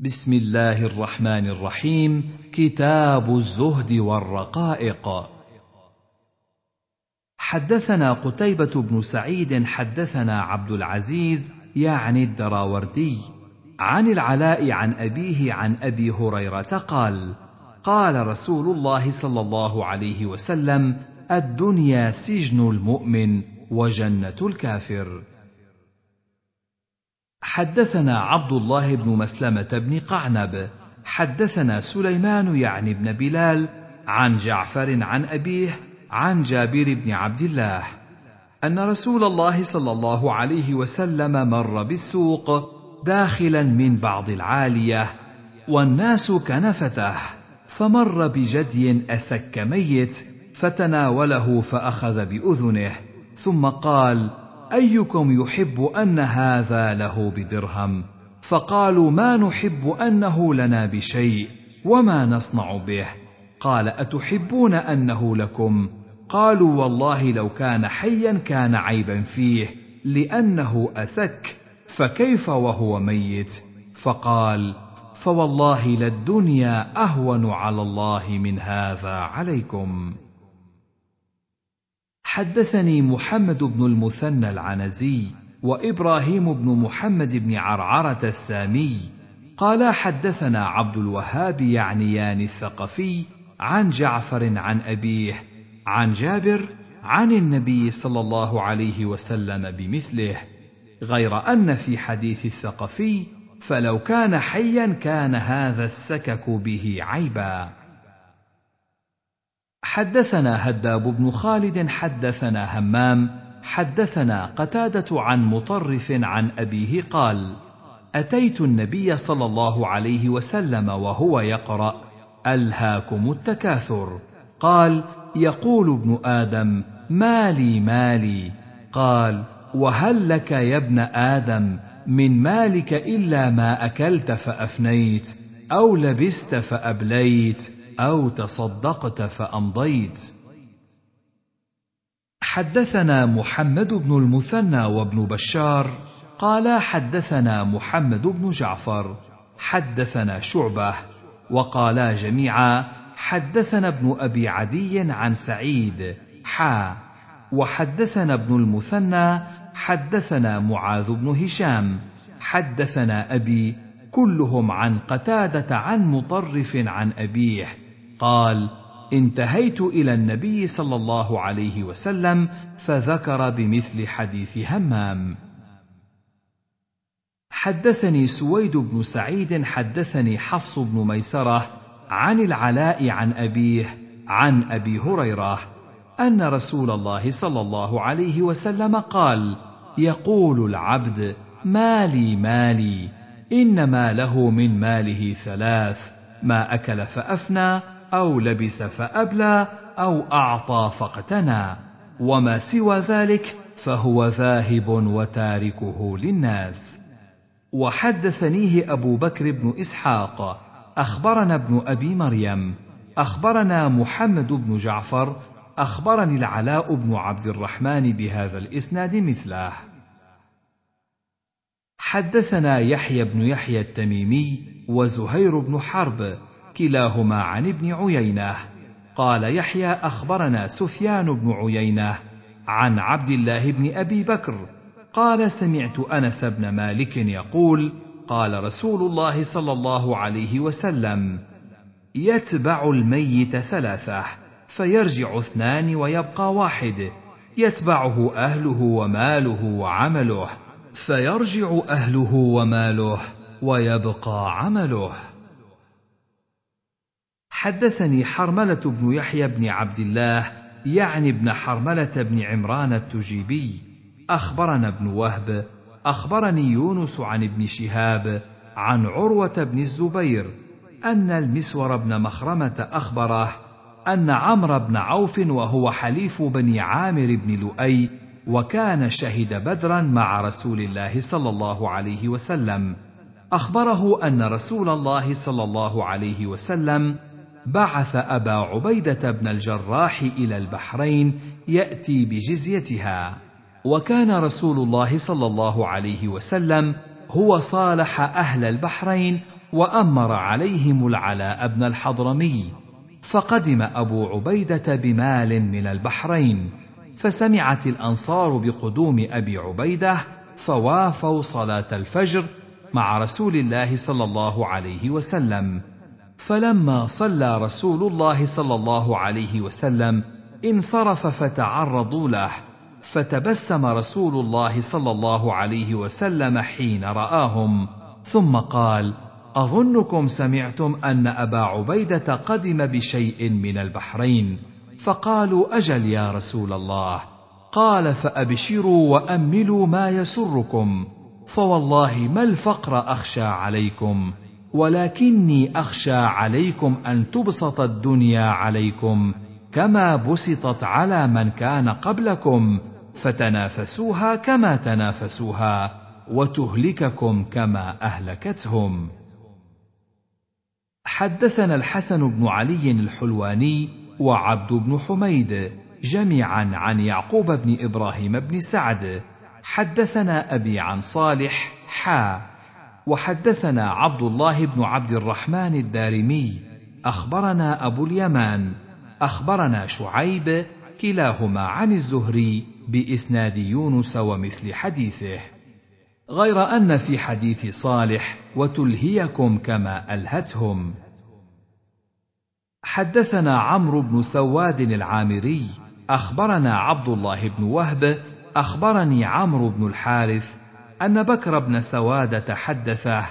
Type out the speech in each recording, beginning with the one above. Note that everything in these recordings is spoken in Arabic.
بسم الله الرحمن الرحيم. كتاب الزهد والرقائق. حدثنا قتيبة بن سعيد حدثنا عبد العزيز يعني الدراوردي عن العلاء عن أبيه عن أبي هريرة قال قال رسول الله صلى الله عليه وسلم الدنيا سجن المؤمن وجنة الكافر. حدثنا عبد الله بن مسلمة بن قعنب حدثنا سليمان يعني بن بلال عن جعفر عن أبيه عن جابر بن عبد الله أن رسول الله صلى الله عليه وسلم مر بالسوق داخلا من بعض العالية والناس كنفته فمر بجدي أسك ميت فتناوله فأخذ بأذنه ثم قال أيكم يحب أن هذا له بدرهم؟ فقالوا ما نحب أنه لنا بشيء وما نصنع به. قال أتحبون أنه لكم؟ قالوا والله لو كان حيا كان عيبا فيه لأنه أسك فكيف وهو ميت؟ فقال فوالله للدنيا أهون على الله من هذا عليكم. حدثني محمد بن المثنى العنزي وإبراهيم بن محمد بن عرعرة السامي قال حدثنا عبد الوهاب يعنيان الثقفي عن جعفر عن أبيه عن جابر عن النبي صلى الله عليه وسلم بمثله غير أن في حديث الثقفي فلو كان حيا كان هذا السكك به عيبا. حدثنا هداب بن خالد حدثنا همام حدثنا قتادة عن مطرف عن أبيه قال أتيت النبي صلى الله عليه وسلم وهو يقرأ ألهاكم التكاثر. قال يقول ابن آدم مالي مالي. قال وهل لك يا ابن آدم من مالك إلا ما أكلت فأفنيت أو لبست فأبليت؟ أو تصدقت فأمضيت. حدثنا محمد بن المثنى وابن بشار قال حدثنا محمد بن جعفر حدثنا شعبة وقالا جميعا حدثنا ابن أبي عدي عن سعيد حا وحدثنا ابن المثنى حدثنا معاذ بن هشام حدثنا أبي كلهم عن قتادة عن مطرف عن أبيه. قال انتهيت إلى النبي صلى الله عليه وسلم فذكر بمثل حديث همام. حدثني سويد بن سعيد حدثني حفص بن ميسرة عن العلاء عن أبيه عن أبي هريرة أن رسول الله صلى الله عليه وسلم قال يقول العبد مالي مالي إنما له من ماله ثلاث ما أكل فأفنى أو لبس فأبلى أو أعطى فاقتنى. وما سوى ذلك فهو ذاهب وتاركه للناس. وحدثنيه أبو بكر بن إسحاق أخبرنا ابن أبي مريم أخبرنا محمد بن جعفر أخبرني العلاء بن عبد الرحمن بهذا الإسناد مثله. حدثنا يحيى بن يحيى التميمي وزهير بن حرب كلاهما عن ابن عيينة. قال يحيى أخبرنا سفيان بن عيينة عن عبد الله بن أبي بكر. قال سمعت أنس بن مالك يقول قال رسول الله صلى الله عليه وسلم يتبع الميت ثلاثة فيرجع اثنان ويبقى واحد. يتبعه أهله وماله وعمله فيرجع أهله وماله ويبقى عمله. حدثني حرملة بن يحيى بن عبد الله يعني ابن حرملة بن عمران التجيبي. أخبرنا ابن وهب أخبرني يونس عن ابن شهاب عن عروة بن الزبير أن المسور بن مخرمة أخبره أن عمرو بن عوف وهو حليف بني عامر بن لؤي وكان شهد بدرا مع رسول الله صلى الله عليه وسلم. أخبره أن رسول الله صلى الله عليه وسلم بعث أبا عبيدة بن الجراح إلى البحرين يأتي بجزيتها. وكان رسول الله صلى الله عليه وسلم هو صالح أهل البحرين وأمر عليهم العلاء بن الحضرمي. فقدم أبو عبيدة بمال من البحرين فسمعت الأنصار بقدوم أبي عبيدة فوافوا صلاة الفجر مع رسول الله صلى الله عليه وسلم. فلما صلى رسول الله صلى الله عليه وسلم انصرف فتعرضوا له فتبسم رسول الله صلى الله عليه وسلم حين رآهم. ثم قال أظنكم سمعتم أن أبا عبيدة قدم بشيء من البحرين. فقالوا أجل يا رسول الله. قال فأبشروا وأملوا ما يسركم فوالله ما الفقر أخشى عليكم. ولكني أخشى عليكم أن تبسط الدنيا عليكم كما بسطت على من كان قبلكم فتنافسوها كما تنافسوها وتهلككم كما أهلكتهم. حدثنا الحسن بن علي الحلواني وعبد بن حميد جميعا عن يعقوب بن إبراهيم بن سعد. حدثنا أبي عن صالح حا وحدثنا عبد الله بن عبد الرحمن الدارمي أخبرنا أبو اليمان أخبرنا شعيب كلاهما عن الزهري بإسناد يونس ومثل حديثه. غير أن في حديث صالح وتلهيكم كما ألهتهم. حدثنا عمرو بن سواد العامري أخبرنا عبد الله بن وهب أخبرني عمرو بن الحارث أن بكر بن سواد حدثه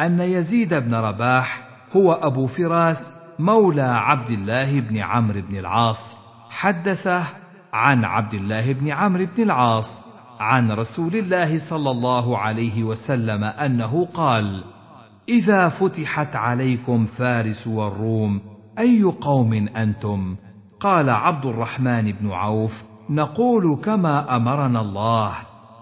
أن يزيد بن رباح هو أبو فراس مولى عبد الله بن عمرو بن العاص. حدثه عن عبد الله بن عمرو بن العاص عن رسول الله صلى الله عليه وسلم أنه قال إذا فتحت عليكم فارس والروم أي قوم أنتم؟ قال عبد الرحمن بن عوف نقول كما أمرنا الله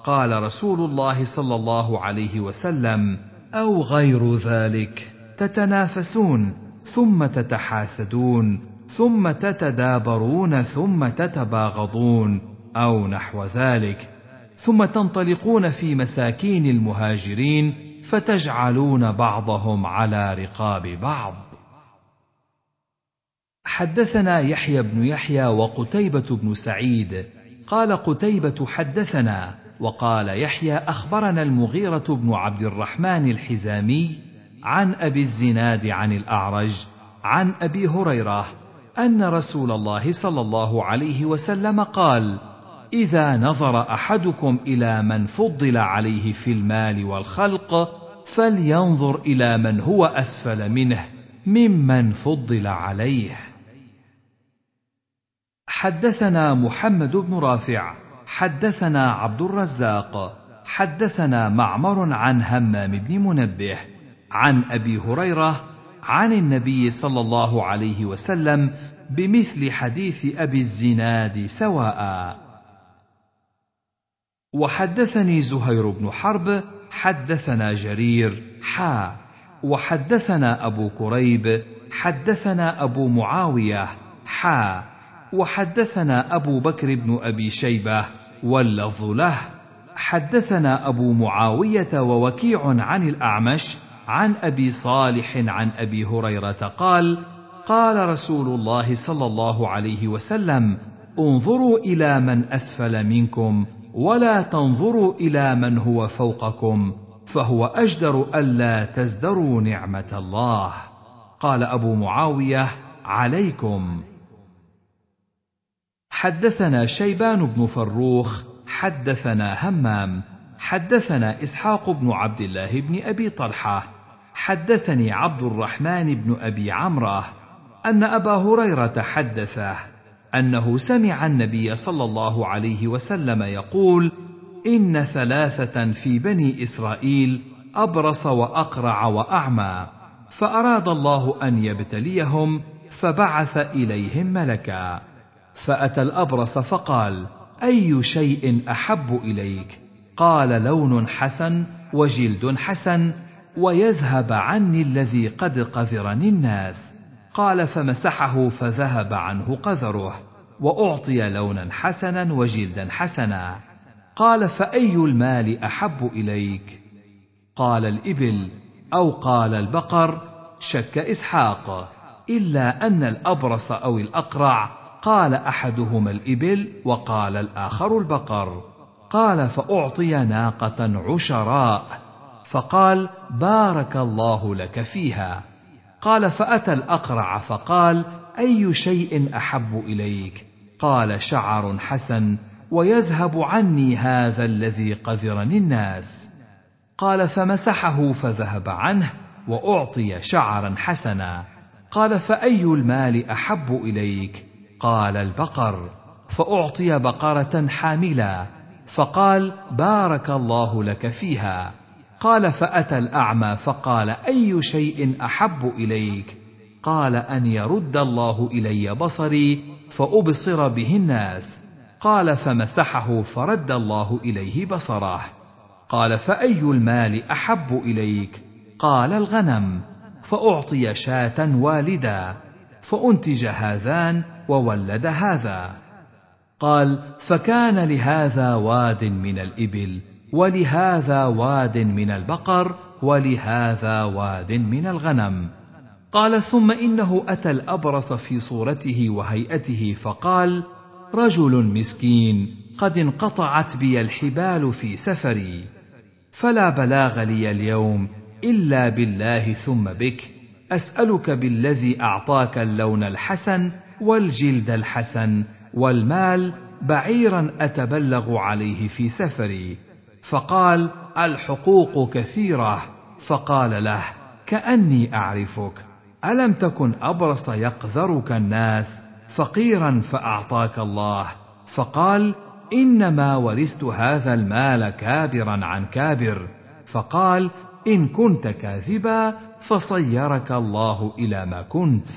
قال رسول الله صلى الله عليه وسلم أو غير ذلك تتنافسون ثم تتحاسدون ثم تتدابرون ثم تتباغضون أو نحو ذلك. ثم تنطلقون في مساكين المهاجرين فتجعلون بعضهم على رقاب بعض. حدثنا يحيى بن يحيى وقتيبة بن سعيد قال قتيبة حدثنا وقال يحيى أخبرنا المغيرة بن عبد الرحمن الحزامي عن أبي الزناد عن الأعرج عن أبي هريرة أن رسول الله صلى الله عليه وسلم قال: إذا نظر أحدكم إلى من فضل عليه في المال والخلق فلينظر إلى من هو أسفل منه ممن فضل عليه. حدثنا محمد بن رافع حدثنا عبد الرزاق حدثنا معمر عن همام بن منبه عن أبي هريرة عن النبي صلى الله عليه وسلم بمثل حديث أبي الزناد سواء. وحدثني زهير بن حرب حدثنا جرير حا. وحدثنا أبو كريب حدثنا أبو معاوية حا. وحدثنا أبو بكر بن أبي شيبة واللفظ له. حدثنا أبو معاوية ووكيع عن الأعمش عن أبي صالح عن أبي هريرة قال قال رسول الله صلى الله عليه وسلم انظروا إلى من أسفل منكم ولا تنظروا إلى من هو فوقكم فهو أجدر ألا تزدروا نعمة الله. قال أبو معاوية عليكم. حدثنا شيبان بن فروخ حدثنا همام حدثنا إسحاق بن عبد الله بن أبي طلحة حدثني عبد الرحمن بن أبي عمرة أن أبا هريرة حدثه أنه سمع النبي صلى الله عليه وسلم يقول إن ثلاثة في بني إسرائيل أبرص وأقرع وأعمى فأراد الله أن يبتليهم فبعث إليهم ملكا. فأتى الأبرص فقال أي شيء أحب إليك؟ قال لون حسن وجلد حسن ويذهب عني الذي قد قذرني الناس. قال فمسحه فذهب عنه قذره وأعطي لونا حسنا وجلدا حسنا. قال فأي المال أحب إليك؟ قال الإبل أو قال البقر شك إسحاق إلا أن الأبرص أو الأقرع قال أحدهما الإبل وقال الآخر البقر. قال فأعطي ناقة عشراء. فقال بارك الله لك فيها. قال فأتى الأقرع فقال أي شيء أحب إليك؟ قال شعر حسن ويذهب عني هذا الذي قذرني الناس. قال فمسحه فذهب عنه وأعطي شعرا حسنا. قال فأي المال أحب إليك؟ قال البقر فأعطي بقرة حاملا فقال بارك الله لك فيها. قال فأتى الأعمى فقال أي شيء أحب إليك؟ قال أن يرد الله إلي بصري فأبصر به الناس. قال فمسحه فرد الله إليه بصره. قال فأي المال أحب إليك؟ قال الغنم. فأعطي شاة والدا فأنتج هذان وولد هذا. قال فكان لهذا واد من الإبل ولهذا واد من البقر ولهذا واد من الغنم. قال ثم إنه أتى الأبرص في صورته وهيئته فقال رجل مسكين قد انقطعت بي الحبال في سفري. فلا بلاغ لي اليوم إلا بالله ثم بك أسألك بالذي أعطاك اللون الحسن والجلد الحسن والمال بعيرا أتبلغ عليه في سفري. فقال الحقوق كثيرة. فقال له كأني أعرفك. ألم تكن أبرص يقذرك الناس فقيرا فأعطاك الله. فقال إنما ورثت هذا المال كابرا عن كابر. فقال إن كنت كاذبا فصيرك الله إلى ما كنت.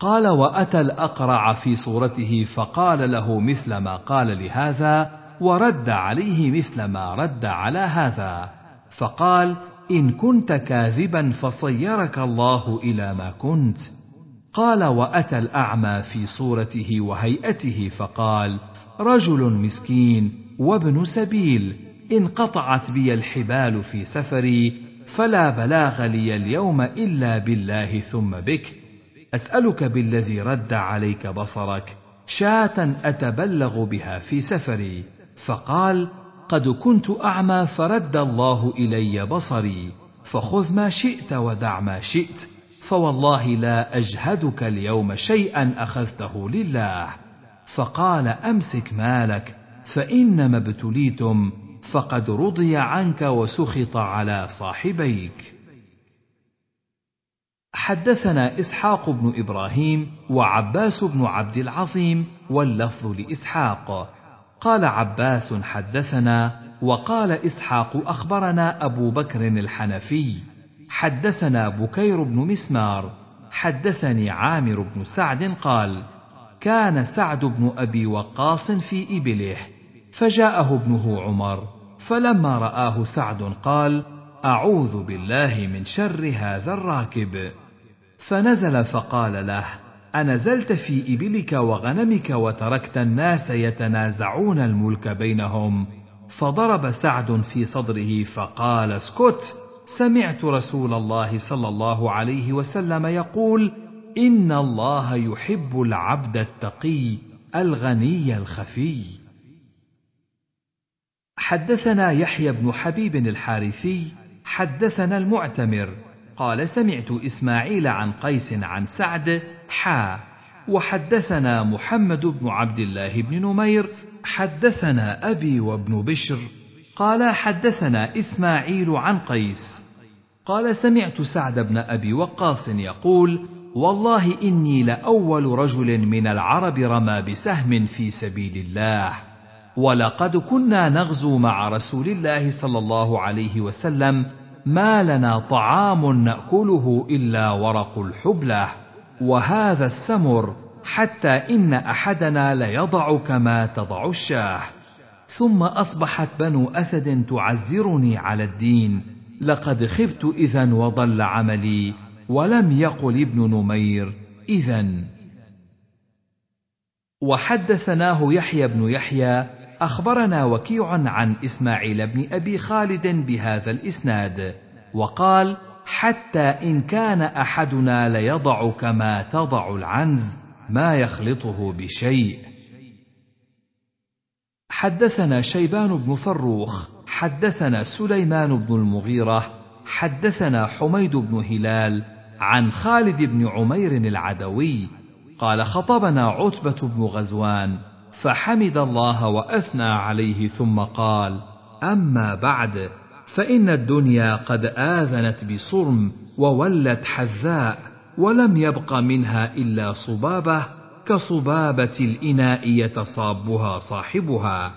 قال وأتى الأقرع في صورته فقال له مثل ما قال لهذا ورد عليه مثل ما رد على هذا. فقال إن كنت كاذبا فصيرك الله إلى ما كنت. قال وأتى الأعمى في صورته وهيئته فقال رجل مسكين وابن سبيل انقطعت بي الحبال في سفري فلا بلاغ لي اليوم إلا بالله ثم بك. أسألك بالذي رد عليك بصرك شاة أتبلغ بها في سفري. فقال قد كنت أعمى فرد الله إلي بصري فخذ ما شئت ودع ما شئت فوالله لا أجهدك اليوم شيئا أخذته لله. فقال أمسك مالك فانما ابتليتم فقد رضي عنك وسخط على صاحبيك. حدثنا إسحاق بن إبراهيم وعباس بن عبد العظيم واللفظ لإسحاق. قال عباس حدثنا وقال إسحاق أخبرنا أبو بكر الحنفي حدثنا بكير بن مسمار حدثني عامر بن سعد قال كان سعد بن أبي وقاص في إبله فجاءه ابنه عمر فلما رآه سعد قال أعوذ بالله من شر هذا الراكب. فنزل فقال له انزلت في إبلك وغنمك وتركت الناس يتنازعون الملك بينهم. فضرب سعد في صدره فقال اسكت. سمعت رسول الله صلى الله عليه وسلم يقول إن الله يحب العبد التقي الغني الخفي. حدثنا يحيى بن حبيب الحارثي حدثنا المعتمر قال سمعت إسماعيل عن قيس عن سعد حا وحدثنا محمد بن عبد الله بن نمير حدثنا أبي وابن بشر قال حدثنا إسماعيل عن قيس قال سمعت سعد بن أبي وقاص يقول والله إني لأول رجل من العرب رمى بسهم في سبيل الله ولقد كنا نغزو مع رسول الله صلى الله عليه وسلم ما لنا طعام نأكله إلا ورق الحبلة وهذا السمر حتى إن أحدنا ليضع كما تضع الشاه. ثم أصبحت بنو أسد تعزرني على الدين لقد خبت إذا وضل عملي ولم يقل ابن نمير اذا وحدثناه يحيى بن يحيى أخبرنا وكيع عن إسماعيل بن أبي خالد بهذا الإسناد وقال حتى إن كان أحدنا ليضع كما تضع العنز ما يخلطه بشيء. حدثنا شيبان بن فروخ حدثنا سليمان بن المغيرة حدثنا حميد بن هلال عن خالد بن عمير العدوي قال خطبنا عتبة بن غزوان فحمد الله وأثنى عليه ثم قال أما بعد فإن الدنيا قد آذنت بصرم وولت حذاء ولم يبق منها إلا صبابة كصبابة الإناء يتصابها صاحبها.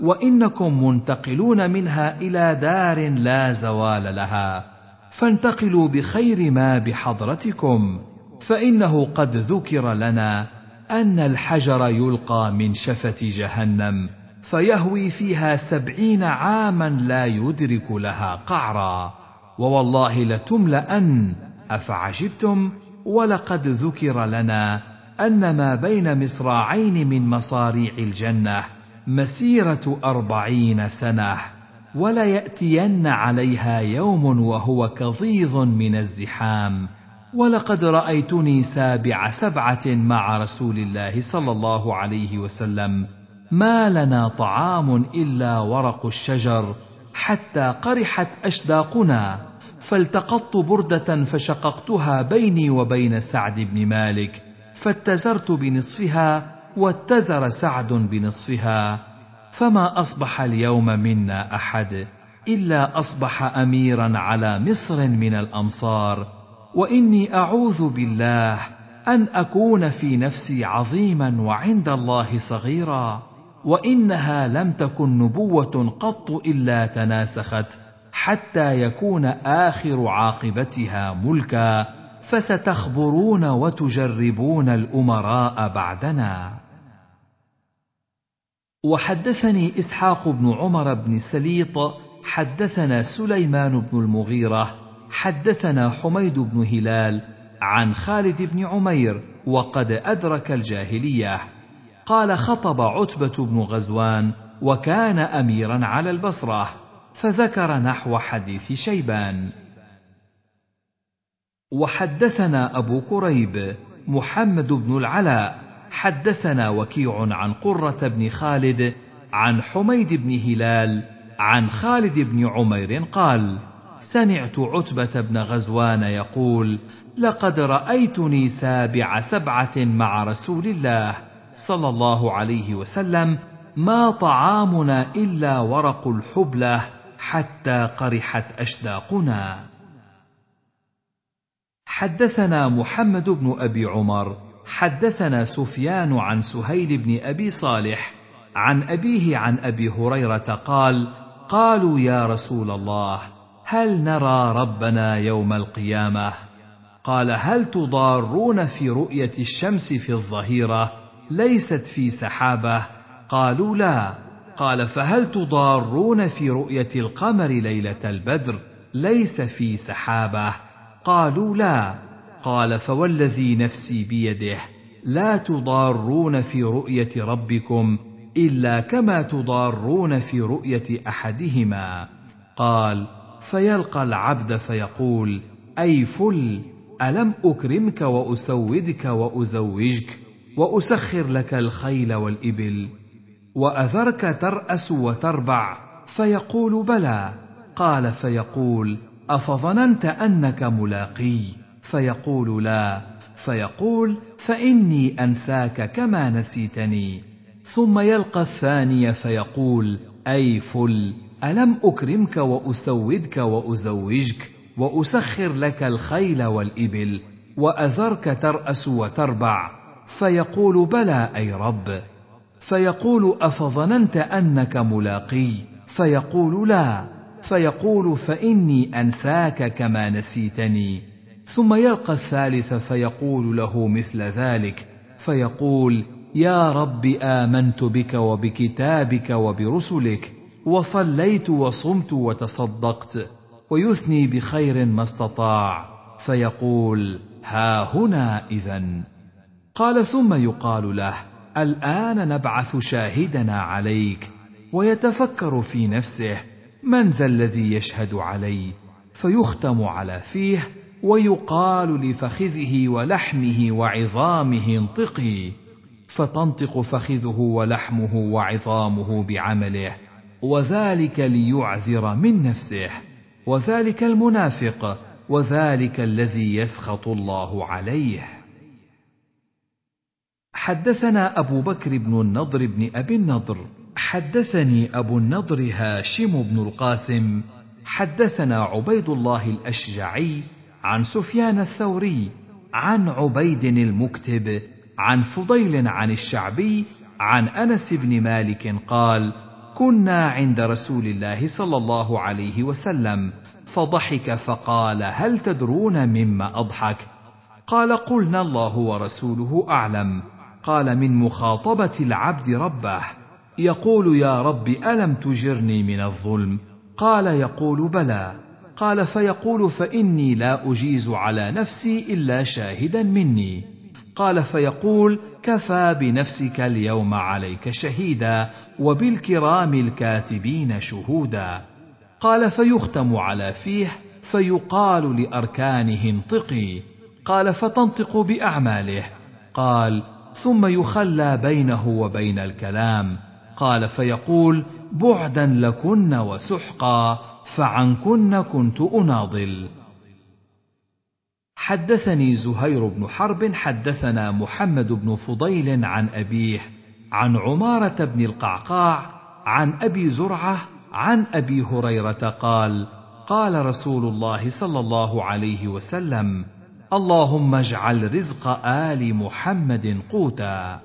وإنكم منتقلون منها إلى دار لا زوال لها. فانتقلوا بخير ما بحضرتكم فإنه قد ذكر لنا أن الحجر يلقى من شفة جهنم فيهوي فيها سبعين عاما لا يدرك لها قعرا. ووالله لتملأن أفعجبتم؟ ولقد ذكر لنا أن ما بين مصراعين من مصاريع الجنة مسيرة أربعين سنة وليأتين عليها يوم وهو كظيظ من الزحام. ولقد رأيتني سابع سبعة مع رسول الله صلى الله عليه وسلم. ما لنا طعام إلا ورق الشجر حتى قرحت أشداقنا فالتقطت بردة فشققتها بيني وبين سعد بن مالك فاتزرت بنصفها واتزر سعد بنصفها. فما أصبح اليوم منا أحد إلا أصبح أميرا على مصر من الامصار وإني أعوذ بالله أن أكون في نفسي عظيما وعند الله صغيرا وإنها لم تكن نبوة قط إلا تناسخت حتى يكون آخر عاقبتها ملكا فستخبرون وتجربون الأمراء بعدنا. وحدثني إسحاق بن عمر بن سليط حدثنا سليمان بن المغيرة حدثنا حميد بن هلال عن خالد بن عمير وقد أدرك الجاهلية. قال خطب عتبة بن غزوان وكان أميرا على البصرة فذكر نحو حديث شيبان. وحدثنا أبو كريب محمد بن العلاء حدثنا وكيع عن قرة بن خالد عن حميد بن هلال عن خالد بن عمير قال سمعت عتبة بن غزوان يقول لقد رأيتني سابع سبعة مع رسول الله صلى الله عليه وسلم ما طعامنا إلا ورق الحبلة حتى قرحت أشداقنا. حدثنا محمد بن أبي عمر حدثنا سفيان عن سهيل بن أبي صالح عن أبيه عن أبي هريرة قال قالوا يا رسول الله هل نرى ربنا يوم القيامة؟ قال هل تضارون في رؤية الشمس في الظهيرة؟ ليست في سحابة؟ قالوا لا. قال فهل تضارون في رؤية القمر ليلة البدر؟ ليس في سحابة. قالوا لا. قال فوالذي نفسي بيده لا تضارون في رؤية ربكم إلا كما تضارون في رؤية أحدهما. قال فيلقى العبد فيقول أي فل ألم أكرمك وأسودك وأزوجك وأسخر لك الخيل والإبل وأذرك ترأس وتربع فيقول بلى قال فيقول أفظننت أنك ملاقي فيقول لا فيقول فإني أنساك كما نسيتني ثم يلقى الثاني فيقول أي فل ألم أكرمك وأسودك وأزوجك وأسخر لك الخيل والإبل وأذرك ترأس وتربع؟ فيقول بلى أي رب. فيقول أفظننت أنك ملاقي؟ فيقول لا. فيقول فإني أنساك كما نسيتني. ثم يلقى الثالث فيقول له مثل ذلك. فيقول يا رب آمنت بك وبكتابك وبرسلك وصليت وصمت وتصدقت ويثني بخير ما استطاع فيقول ها هنا إذن. قال ثم يقال له الآن نبعث شاهدنا عليك ويتفكر في نفسه من ذا الذي يشهد علي؟ فيختم على فيه ويقال لفخذه ولحمه وعظامه انطقي. فتنطق فخذه ولحمه وعظامه بعمله. وذلك ليعذر من نفسه وذلك المنافق وذلك الذي يسخط الله عليه. حدثنا أبو بكر بن النضر بن أبي النضر حدثني أبو النضر هاشم بن القاسم حدثنا عبيد الله الأشجعي عن سفيان الثوري عن عبيد المكتب عن فضيل عن الشعبي عن أنس بن مالك قال كنا عند رسول الله صلى الله عليه وسلم. فضحك فقال هل تدرون مما أضحك؟ قال قلنا الله ورسوله أعلم. قال من مخاطبة العبد ربه. يقول يا رب ألم تجرني من الظلم؟ قال يقول بلى. قال فيقول فإني لا أجيز على نفسي إلا شاهدا مني. قال فيقول كفى بنفسك اليوم عليك شهيدا وبالكرام الكاتبين شهودا. قال فيختم على فيه فيقال لأركانه انطقي. قال فتنطق بأعماله. قال ثم يخلى بينه وبين الكلام. قال فيقول بعدا لكن وسحقا فعنكن كنت أناضل. حدثني زهير بن حرب حدثنا محمد بن فضيل عن أبيه عن عمارة بن القعقاع عن أبي زرعة عن أبي هريرة قال قال رسول الله صلى الله عليه وسلم اللهم اجعل رزق آل محمد قوتا.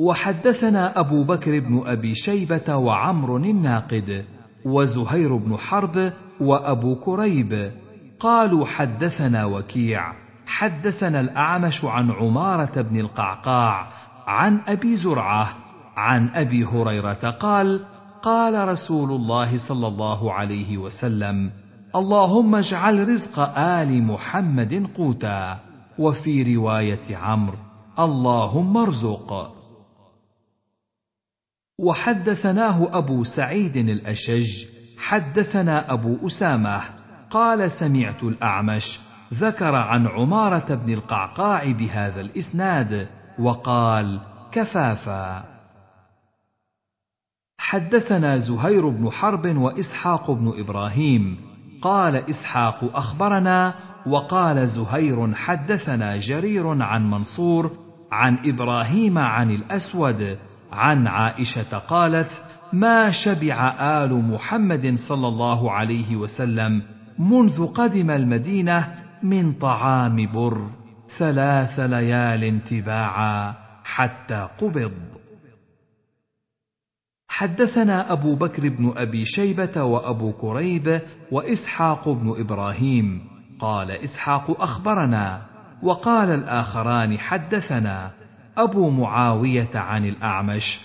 وحدثنا أبو بكر بن أبي شيبة وعمر الناقد وزهير بن حرب وأبو كريب قالوا حدثنا وكيع حدثنا الأعمش عن عمارة بن القعقاع عن أبي زرعة عن أبي هريرة قال قال رسول الله صلى الله عليه وسلم اللهم اجعل رزق آل محمد قوتا وفي رواية عمرو اللهم ارزق. وحدثناه أبو سعيد الأشج حدثنا أبو أسامة قال سمعت الأعمش ذكر عن عمارة بن القعقاع بهذا الإسناد وقال كفافا. حدثنا زهير بن حرب وإسحاق بن إبراهيم. قال إسحاق أخبرنا وقال زهير حدثنا جرير عن منصور عن إبراهيم عن الأسود عن عائشة قالت ما شبع آل محمد صلى الله عليه وسلم منذ قدم المدينة من طعام بر ثلاث ليال تباعا حتى قبض. حدثنا أبو بكر بن أبي شيبة وأبو كريب وإسحاق بن إبراهيم. قال إسحاق أخبرنا وقال الآخران حدثنا أبو معاوية عن الأعمش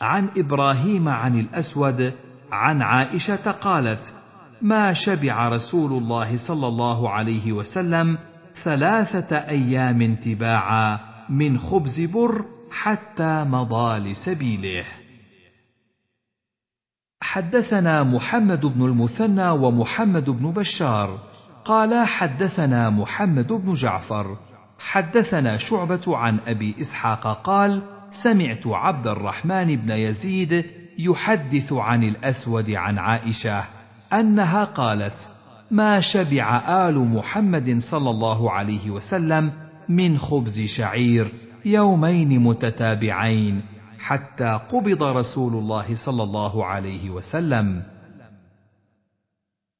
عن إبراهيم عن الأسود عن عائشة قالت ما شبع رسول الله صلى الله عليه وسلم ثلاثة أيام تباعا من خبز بر حتى مضى لسبيله. حدثنا محمد بن المثنى ومحمد بن بشار. قالا حدثنا محمد بن جعفر. حدثنا شعبة عن أبي إسحاق قال سمعت عبد الرحمن بن يزيد يحدث عن الأسود عن عائشة. أنها قالت ما شبع آل محمد صلى الله عليه وسلم من خبز شعير يومين متتابعين حتى قبض رسول الله صلى الله عليه وسلم.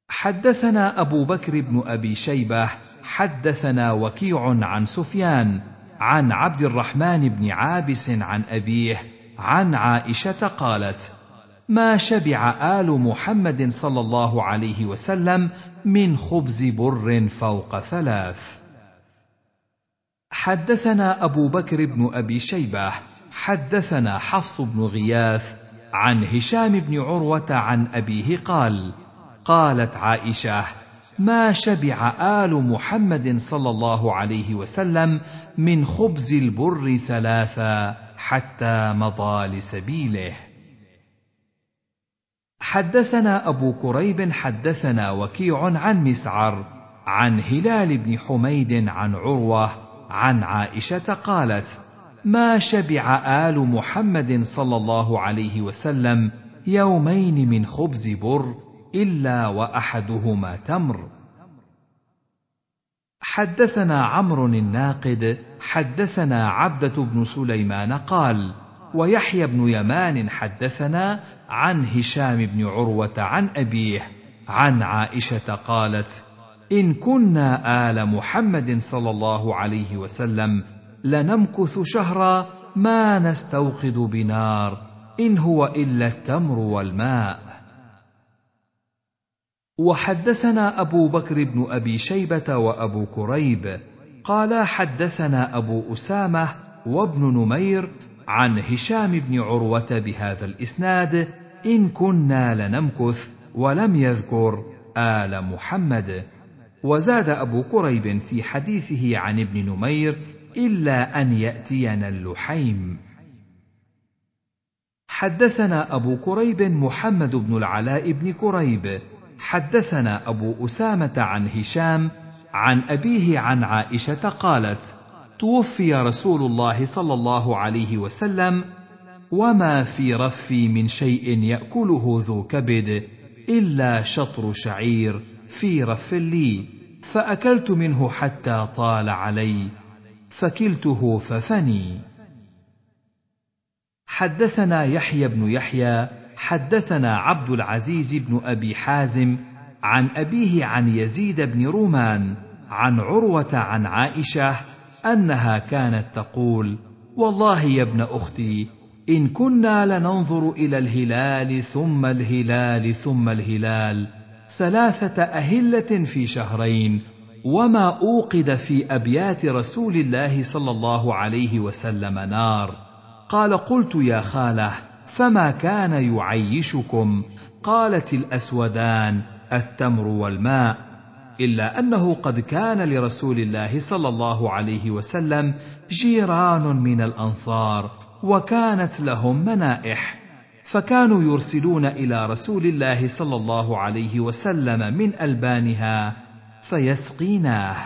حدثنا أبو بكر بن أبي شيبة حدثنا وكيع عن سفيان عن عبد الرحمن بن عابس عن أبيه عن عائشة قالت ما شبع آل محمد صلى الله عليه وسلم من خبز بر فوق ثلاث. حدثنا أبو بكر بن أبي شيبة حدثنا حفص بن غياث عن هشام بن عروة عن أبيه قال قالت عائشة ما شبع آل محمد صلى الله عليه وسلم من خبز البر ثلاثا حتى مضى لسبيله. حدثنا أبو كريب حدثنا وكيع عن مسعر عن هلال بن حميد عن عروة عن عائشة قالت ما شبع آل محمد صلى الله عليه وسلم يومين من خبز بر إلا وأحدهما تمر. حدثنا عمرو الناقد حدثنا عبدة بن سليمان قال ويحيى بن يمان حدثنا عن هشام بن عروة عن أبيه عن عائشة قالت إن كنا آل محمد صلى الله عليه وسلم لنمكث شهرا ما نستوقد بنار إن هو إلا التمر والماء. وحدثنا أبو بكر بن أبي شيبة وأبو كريب قال حدثنا أبو أسامة وابن نمير عن هشام بن عروة بهذا الإسناد إن كنا لنمكث ولم يذكر آل محمد. وزاد أبو كريب في حديثه عن ابن نمير إلا أن يأتينا اللحيم. حدثنا أبو كريب محمد بن العلاء بن كريب حدثنا أبو أسامة عن هشام عن أبيه عن عائشة قالت توفي رسول الله صلى الله عليه وسلم وما في رفي من شيء يأكله ذو كبد إلا شطر شعير في رف لي فأكلت منه حتى طال علي فكلته ففني. حدثنا يحيى بن يحيى حدثنا عبد العزيز بن أبي حازم عن أبيه عن يزيد بن رومان عن عروة عن عائشة أنها كانت تقول والله يا ابن أختي إن كنا لننظر إلى الهلال ثم الهلال ثم الهلال ثلاثة أهلة في شهرين وما أوقد في أبيات رسول الله صلى الله عليه وسلم نار. قال قلت يا خالة فما كان يعيشكم؟ قالت الأسودان التمر والماء. إلا أنه قد كان لرسول الله صلى الله عليه وسلم جيران من الأنصار وكانت لهم منائح فكانوا يرسلون إلى رسول الله صلى الله عليه وسلم من ألبانها فيسقيناه.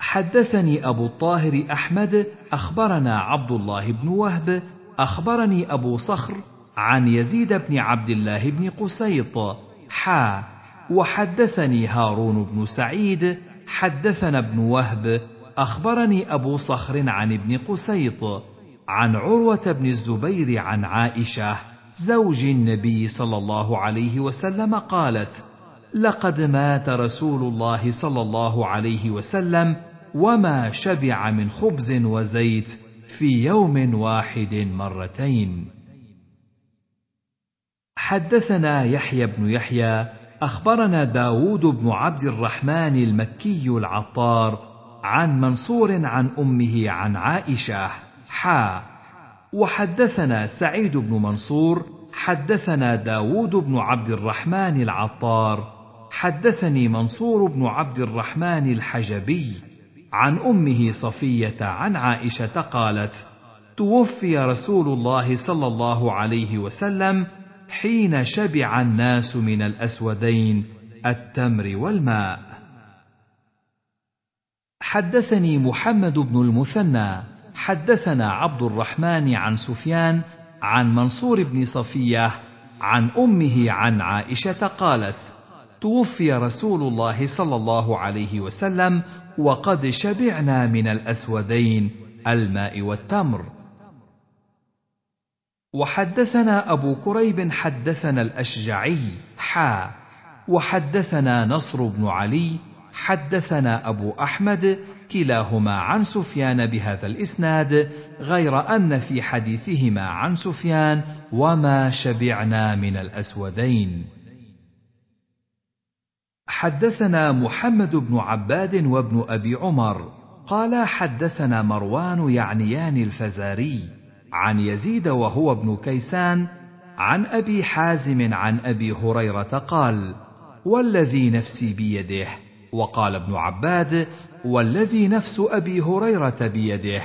حدثني أبو الطاهر أحمد أخبرنا عبد الله بن وهب أخبرني أبو صخر عن يزيد بن عبد الله بن قسيط حا وحدثني هارون بن سعيد حدثنا ابن وهب أخبرني أبو صخر عن ابن قسيط عن عروة بن الزبير عن عائشة زوج النبي صلى الله عليه وسلم قالت لقد مات رسول الله صلى الله عليه وسلم وما شبع من خبز وزيت في يوم واحد مرتين. حدثنا يحيى بن يحيى أخبرنا داود بن عبد الرحمن المكي العطار عن منصور عن أمه عن عائشة حا. وحدثنا سعيد بن منصور حدثنا داود بن عبد الرحمن العطار حدثني منصور بن عبد الرحمن الحجبي عن أمه صفية عن عائشة قالت توفي رسول الله صلى الله عليه وسلم حين شبع الناس من الأسودين التمر والماء. حدثني محمد بن المثنى حدثنا عبد الرحمن عن سفيان عن منصور بن صفية عن أمه عن عائشة قالت توفي رسول الله صلى الله عليه وسلم وقد شبعنا من الأسودين الماء والتمر. وحدثنا أبو كريب حدثنا الأشجعي حا. وحدثنا نصر بن علي حدثنا أبو أحمد كلاهما عن سفيان بهذا الإسناد غير أن في حديثهما عن سفيان وما شبعنا من الأسودين. حدثنا محمد بن عباد وابن أبي عمر قال حدثنا مروان يعنيان الفزاري. عن يزيد وهو ابن كيسان عن أبي حازم عن أبي هريرة قال والذي نفسي بيده؟ وقال ابن عباد والذي نفس أبي هريرة بيده؟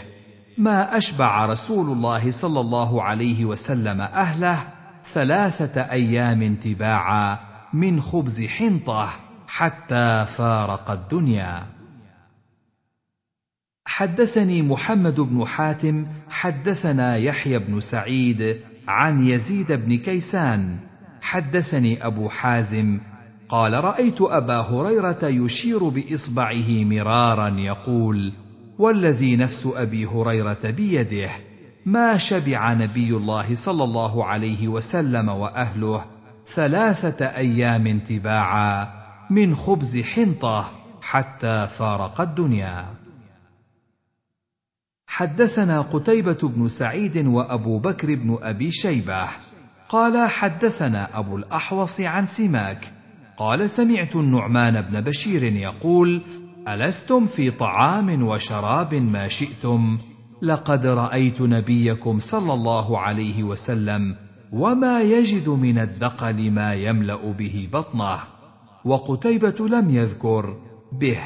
ما أشبع رسول الله صلى الله عليه وسلم أهله ثلاثة أيام تباعا من خبز حنطة حتى فارق الدنيا. حدثني محمد بن حاتم حدثنا يحيى بن سعيد عن يزيد بن كيسان. حدثني أبو حازم قال رأيت أبا هريرة يشير بإصبعه مرارا يقول والذي نفس أبي هريرة بيده ما شبع نبي الله صلى الله عليه وسلم وأهله ثلاثة أيام تباعا من خبز حنطة حتى فارق الدنيا. حدثنا قتيبة بن سعيد وأبو بكر بن أبي شيبة. قال حدثنا أبو الأحوص عن سماك. قال سمعت النعمان بن بشير يقول ألستم في طعام وشراب ما شئتم؟ لقد رأيت نبيكم صلى الله عليه وسلم وما يجد من الدقل ما يملأ به بطنه. وقتيبة لم يذكر به.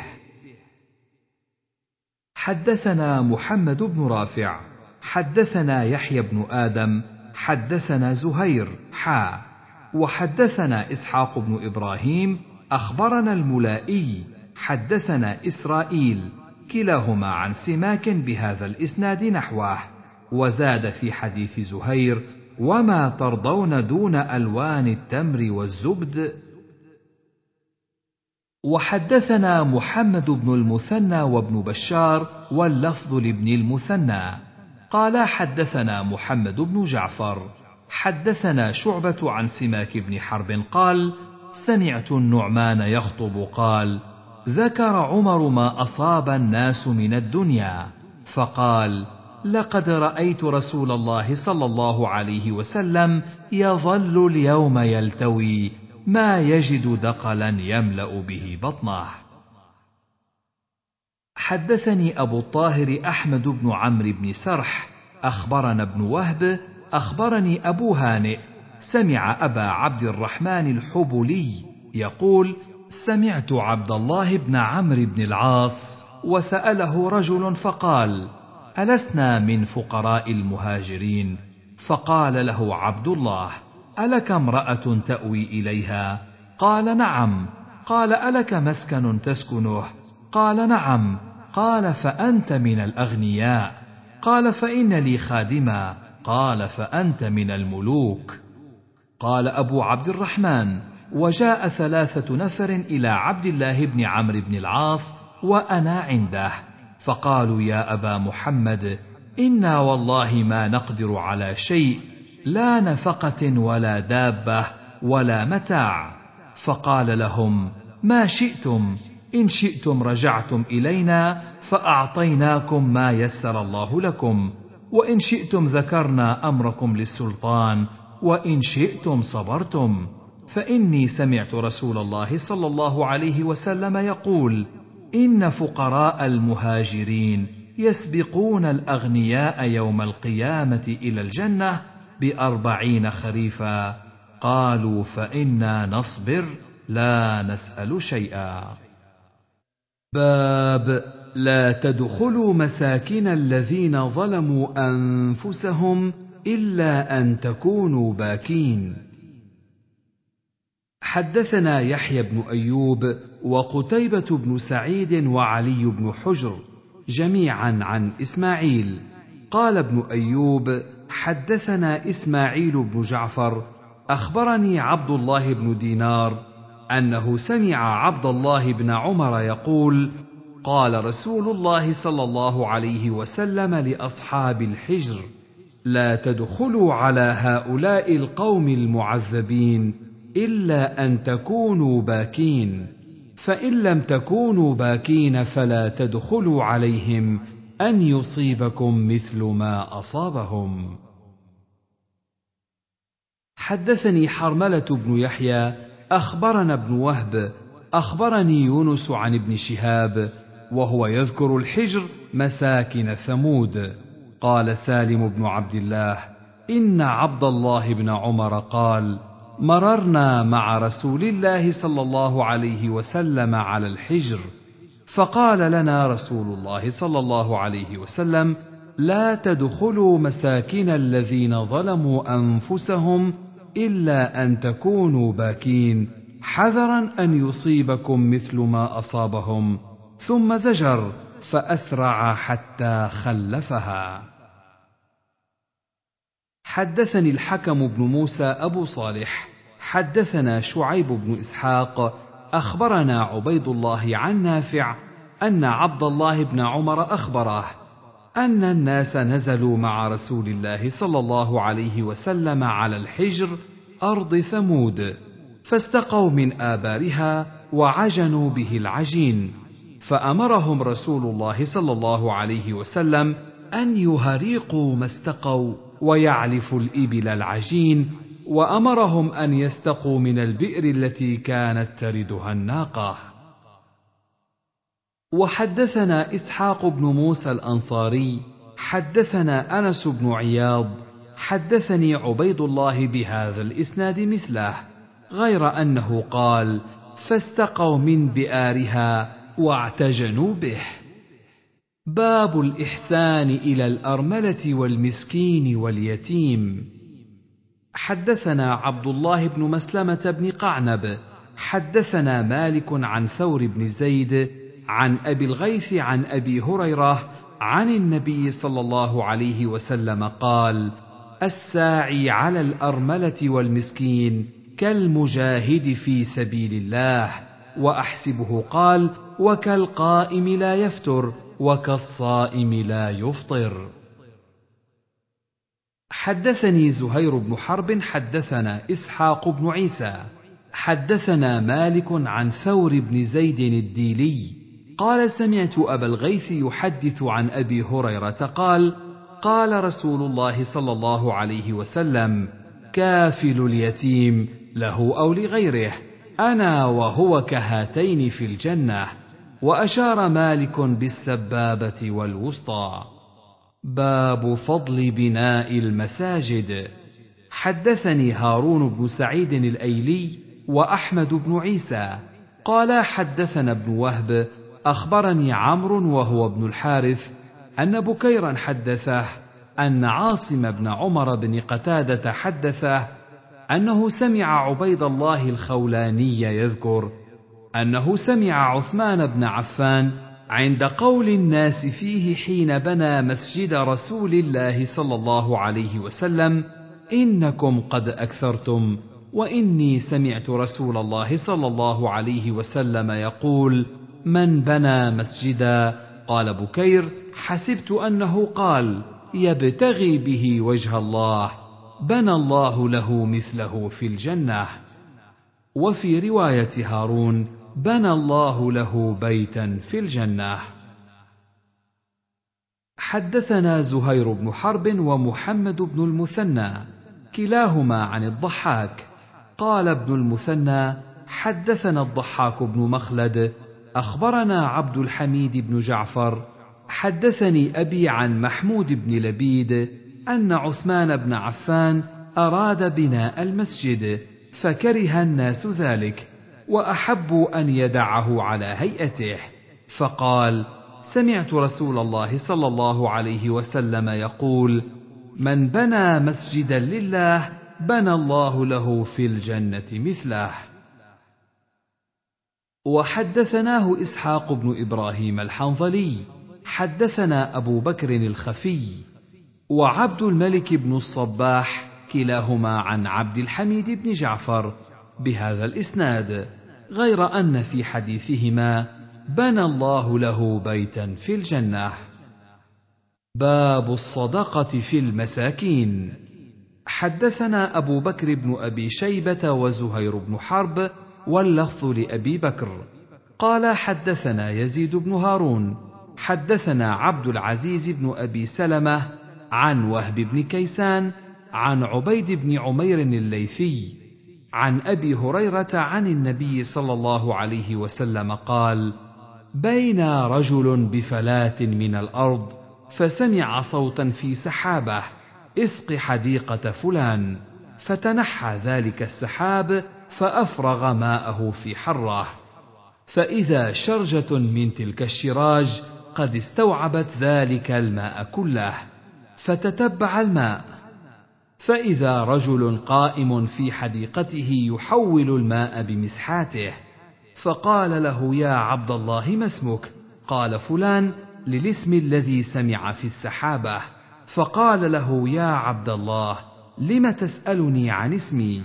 حدثنا محمد بن رافع حدثنا يحيى بن آدم حدثنا زهير حا وحدثنا إسحاق بن إبراهيم أخبرنا الملائي حدثنا إسرائيل كلاهما عن سماك بهذا الإسناد نحوه وزاد في حديث زهير وما ترضون دون ألوان التمر والزبد وحدثنا محمد بن المثنى وابن بشار واللفظ لابن المثنى. قال حدثنا محمد بن جعفر. حدثنا شعبة عن سماك بن حرب قال سمعت النعمان يخطب قال ذكر عمر ما أصاب الناس من الدنيا. فقال لقد رأيت رسول الله صلى الله عليه وسلم يظل اليوم يلتوي. ما يجد دقلا يملأ به بطنه حدثني أبو الطاهر أحمد بن عمرو بن سرح أخبرنا ابن وهب أخبرني أبو هانئ سمع أبا عبد الرحمن الحبلي يقول سمعت عبد الله بن عمرو بن العاص وسأله رجل فقال ألسنا من فقراء المهاجرين؟ فقال له عبد الله ألك امرأة تأوي إليها؟ قال نعم. قال ألك مسكن تسكنه؟ قال نعم. قال فأنت من الأغنياء. قال فإن لي خادما. قال فأنت من الملوك. قال أبو عبد الرحمن. وجاء ثلاثة نفر إلى عبد الله بن عمرو بن العاص وأنا عنده. فقالوا يا أبا محمد إنا والله ما نقدر على شيء لا نفقة ولا دابة ولا متاع. فقال لهم ما شئتم؟ إن شئتم رجعتم إلينا فأعطيناكم ما يسر الله لكم. وإن شئتم ذكرنا أمركم للسلطان وإن شئتم صبرتم. فإني سمعت رسول الله صلى الله عليه وسلم يقول إن فقراء المهاجرين يسبقون الأغنياء يوم القيامة إلى الجنة بأربعين خريفا. قالوا فإنا نصبر لا نسأل شيئا. باب لا تدخلوا مساكن الذين ظلموا أنفسهم إلا أن تكونوا باكين. حدثنا يحيى بن أيوب وقتيبة بن سعيد وعلي بن حجر جميعا عن إسماعيل. قال ابن أيوب حدثنا إسماعيل بن جعفر أخبرني عبد الله بن دينار أنه سمع عبد الله بن عمر يقول قال رسول الله صلى الله عليه وسلم لأصحاب الحجر لا تدخلوا على هؤلاء القوم المعذبين إلا أن تكونوا باكين فإن لم تكونوا باكين فلا تدخلوا عليهم أن يصيبكم مثل ما أصابهم حدثني حرملة بن يحيى أخبرنا ابن وهب أخبرني يونس عن ابن شهاب وهو يذكر الحجر مساكن ثمود. قال سالم بن عبد الله إن عبد الله بن عمر قال مررنا مع رسول الله صلى الله عليه وسلم على الحجر فقال لنا رسول الله صلى الله عليه وسلم لا تدخلوا مساكن الذين ظلموا أنفسهم إلا أن تكونوا باكين حذرا أن يصيبكم مثل ما أصابهم ثم زجر فأسرع حتى خلفها. حدثني الحكم بن موسى أبو صالح حدثنا شعيب بن إسحاق أخبرنا عبيد الله عن نافع أن عبد الله بن عمر أخبره أن الناس نزلوا مع رسول الله صلى الله عليه وسلم على الحجر أرض ثمود فاستقوا من آبارها وعجنوا به العجين. فأمرهم رسول الله صلى الله عليه وسلم أن يهريقوا ما استقوا ويعلفوا الإبل العجين وأمرهم أن يستقوا من البئر التي كانت تردها الناقة. وحدثنا إسحاق بن موسى الأنصاري حدثنا أنس بن عياض حدثني عبيد الله بهذا الإسناد مثله غير أنه قال فاستقوا من بئارها واعتجنوا به باب الإحسان إلى الأرملة والمسكين واليتيم. حدثنا عبد الله بن مسلمة بن قعنب حدثنا مالك عن ثور بن زيد عن أبي الغيث عن أبي هريرة عن النبي صلى الله عليه وسلم قال الساعي على الأرملة والمسكين كالمجاهد في سبيل الله. وأحسبه قال وكالقائم لا يفتر وكالصائم لا يفطر. حدثني زهير بن حرب حدثنا إسحاق بن عيسى حدثنا مالك عن ثور بن زيد الديلي قال سمعت أبا الغيث يحدث عن أبي هريرة قال قال رسول الله صلى الله عليه وسلم كافل اليتيم له أو لغيره أنا وهو كهاتين في الجنة وأشار مالك بالسبابة والوسطى. باب فضل بناء المساجد. حدثني هارون بن سعيد الأيلي وأحمد بن عيسى. قالا حدثنا ابن وهب أخبرني عمرو وهو ابن الحارث أن بكيرا حدثه أن عاصم بن عمر بن قتادة حدثه أنه سمع عبيد الله الخولاني يذكر أنه سمع عثمان بن عفان عند قول الناس فيه حين بنى مسجد رسول الله صلى الله عليه وسلم إنكم قد أكثرتم وإني سمعت رسول الله صلى الله عليه وسلم يقول من بنى مسجدا؟ قال بكير حسبت أنه قال يبتغي به وجه الله بنى الله له مثله في الجنة. وفي رواية هارون بنى الله له بيتا في الجنة. حدثنا زهير بن حرب ومحمد بن المثنى كلاهما عن الضحاك. قال ابن المثنى حدثنا الضحاك بن مخلد أخبرنا عبد الحميد بن جعفر حدثني أبي عن محمود بن لبيد أن عثمان بن عفان أراد بناء المسجد فكره الناس ذلك واحبوا أن يدعه على هيئته فقال سمعت رسول الله صلى الله عليه وسلم يقول من بنى مسجدا لله بنى الله له في الجنة مثله. وحدثناه إسحاق بن إبراهيم الحنظلي حدثنا أبو بكر الخفي وعبد الملك بن الصباح كلاهما عن عبد الحميد بن جعفر بهذا الإسناد غير أن في حديثهما بنى الله له بيتا في الجنة. باب الصدقة في المساكين. حدثنا أبو بكر بن أبي شيبة وزهير بن حرب واللفظ لأبي بكر. قال حدثنا يزيد بن هارون. حدثنا عبد العزيز بن أبي سلمة عن وهب بن كيسان عن عبيد بن عمير الليثي عن أبي هريرة عن النبي صلى الله عليه وسلم قال بين رجل بفلاه من الأرض فسمع صوتا في سحابة اسق حديقة فلان. فتنحى ذلك السحاب فأفرغ ماءه في حره فإذا شرجة من تلك الشراج قد استوعبت ذلك الماء كله فتتبع الماء. فإذا رجل قائم في حديقته يحول الماء بمسحاته فقال له يا عبد الله ما اسمك قال فلان للاسم الذي سمع في السحابة. فقال له يا عبد الله لم تسألني عن اسمي؟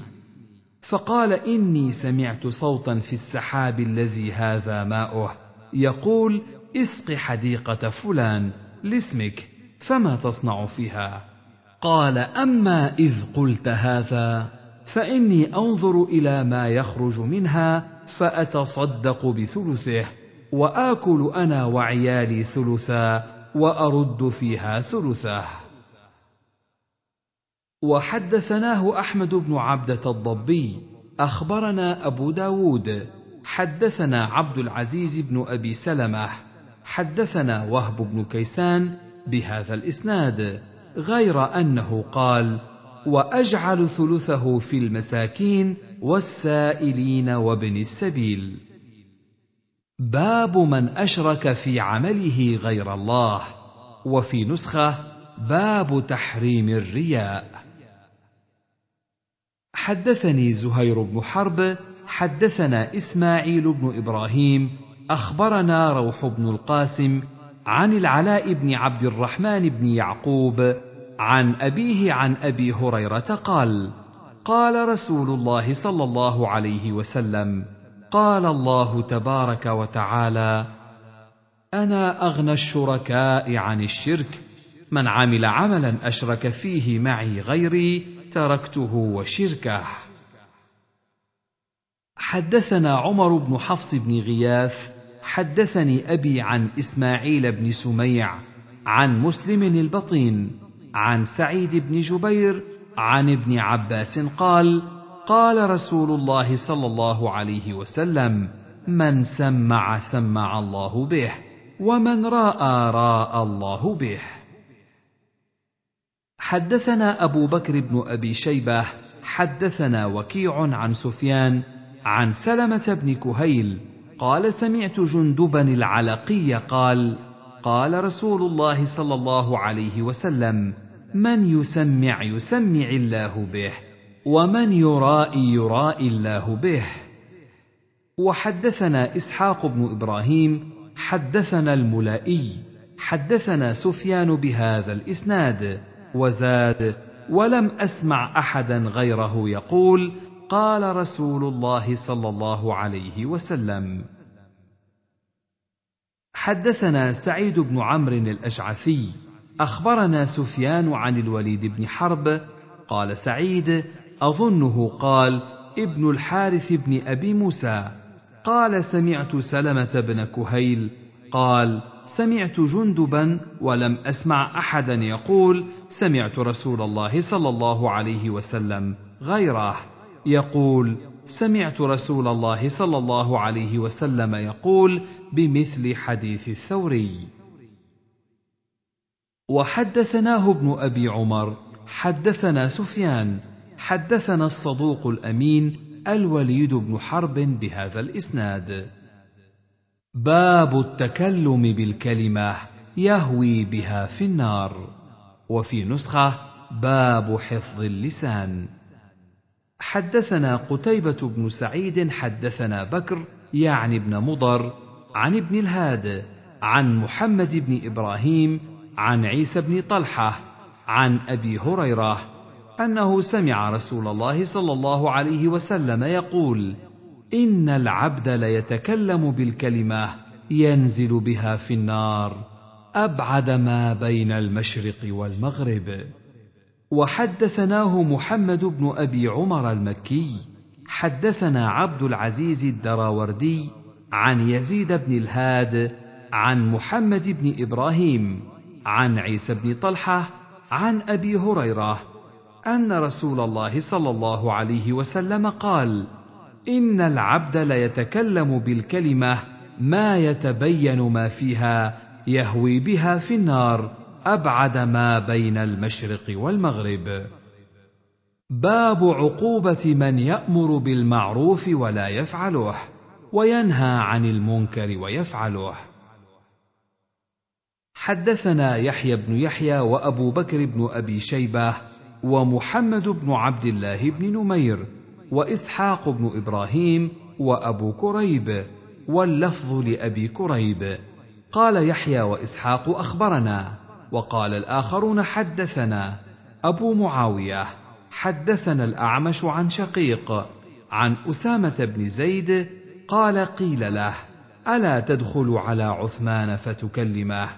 فقال إني سمعت صوتا في السحاب الذي هذا ماؤه. يقول اسق حديقة فلان لاسمك فما تصنع فيها؟ قال أما إذ قلت هذا فإني أنظر إلى ما يخرج منها فأتصدق بثلثه وآكل أنا وعيالي ثلثا وأرد فيها ثلثه. وحدثناه أحمد بن عبدة الضبي أخبرنا أبو داود حدثنا عبد العزيز بن أبي سلمة حدثنا وهب بن كيسان بهذا الإسناد غير أنه قال وأجعل ثلثه في المساكين والسائلين وابن السبيل. باب من أشرك في عمله غير الله وفي نسخة باب تحريم الرياء. حدثني زهير بن حرب حدثنا إسماعيل بن إبراهيم أخبرنا روح بن القاسم عن العلاء بن عبد الرحمن بن يعقوب عن أبيه عن أبي هريرة قال قال رسول الله صلى الله عليه وسلم قال الله تبارك وتعالى أنا أغنى الشركاء عن الشرك من عمل عملا أشرك فيه معي غيري تركته وشركه. حدثنا عمر بن حفص بن غياث حدثني أبي عن إسماعيل بن سميع عن مسلم البطين عن سعيد بن جبير عن ابن عباس قال قال رسول الله صلى الله عليه وسلم من سمع سمع الله به ومن رأى رأى الله به. حدثنا أبو بكر بن أبي شيبة حدثنا وكيع عن سفيان عن سلمة بن كهيل قال سمعت جندبا العلقي قال قال رسول الله صلى الله عليه وسلم من يسمع يسمع الله به ومن يرائي يرائي الله به. وحدثنا إسحاق بن إبراهيم حدثنا الملائي حدثنا سفيان بهذا الإسناد. وزاد ولم أسمع أحدا غيره يقول قال رسول الله صلى الله عليه وسلم. حدثنا سعيد بن عمرو الأشعثي أخبرنا سفيان عن الوليد بن حرب قال سعيد أظنه قال ابن الحارث بن أبي موسى قال سمعت سلمة بن كهيل قال سمعت جندبا ولم أسمع احدا يقول سمعت رسول الله صلى الله عليه وسلم غيره يقول سمعت رسول الله صلى الله عليه وسلم يقول بمثل حديث الثوري. وحدثناه ابن أبي عمر حدثنا سفيان حدثنا الصدوق الأمين الوليد بن حرب بهذا الإسناد. باب التكلم بالكلمة يهوي بها في النار. وفي نسخة باب حفظ اللسان. حدثنا قتيبة بن سعيد حدثنا بكر يعني ابن مضر عن ابن الهاد عن محمد بن إبراهيم عن عيسى بن طلحة عن أبي هريرة أنه سمع رسول الله صلى الله عليه وسلم يقول: إن العبد ليتكلم بالكلمة ينزل بها في النار أبعد ما بين المشرق والمغرب. وحدثناه محمد بن أبي عمر المكي حدثنا عبد العزيز الدراوردي عن يزيد بن الهاد عن محمد بن إبراهيم عن عيسى بن طلحة عن أبي هريرة أن رسول الله صلى الله عليه وسلم قال إن العبد ليتكلم بالكلمة ما يتبين ما فيها يهوي بها في النار أبعد ما بين المشرق والمغرب. باب عقوبة من يأمر بالمعروف ولا يفعله وينهى عن المنكر ويفعله. حدثنا يحيى بن يحيى وأبو بكر بن أبي شيبة ومحمد بن عبد الله بن نمير وإسحاق بن إبراهيم وأبو كريب واللفظ لأبي كريب. قال يحيى وإسحاق أخبرنا وقال الآخرون حدثنا. أبو معاوية حدثنا الأعمش عن شقيق عن أسامة بن زيد قال قيل له ألا تدخل على عثمان فتكلمه؟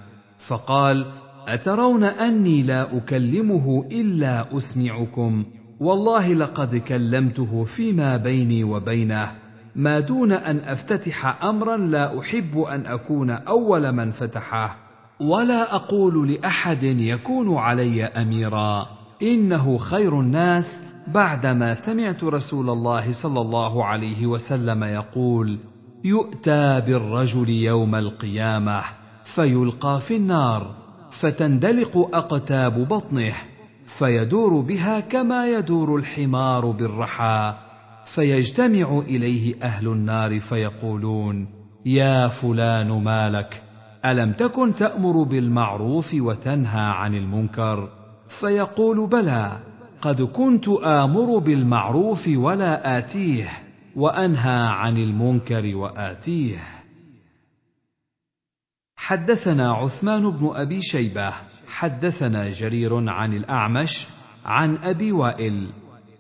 فقال أترون أني لا أكلمه إلا أسمعكم؟ والله لقد كلمته فيما بيني وبينه. ما دون أن أفتتح أمرا لا أحب أن أكون أول من فتحه. ولا أقول لأحد يكون علي أميرا. إنه خير الناس بعدما سمعت رسول الله صلى الله عليه وسلم يقول يؤتى بالرجل يوم القيامة فيلقى في النار فتندلق أقتاب بطنه فيدور بها كما يدور الحمار بالرحى. فيجتمع إليه أهل النار فيقولون يا فلان ما لك؟ ألم تكن تأمر بالمعروف وتنهى عن المنكر? فيقول بلى قد كنت آمر بالمعروف ولا آتيه وأنهى عن المنكر وآتيه. حدثنا عثمان بن أبي شيبة حدثنا جرير عن الأعمش عن أبي وائل.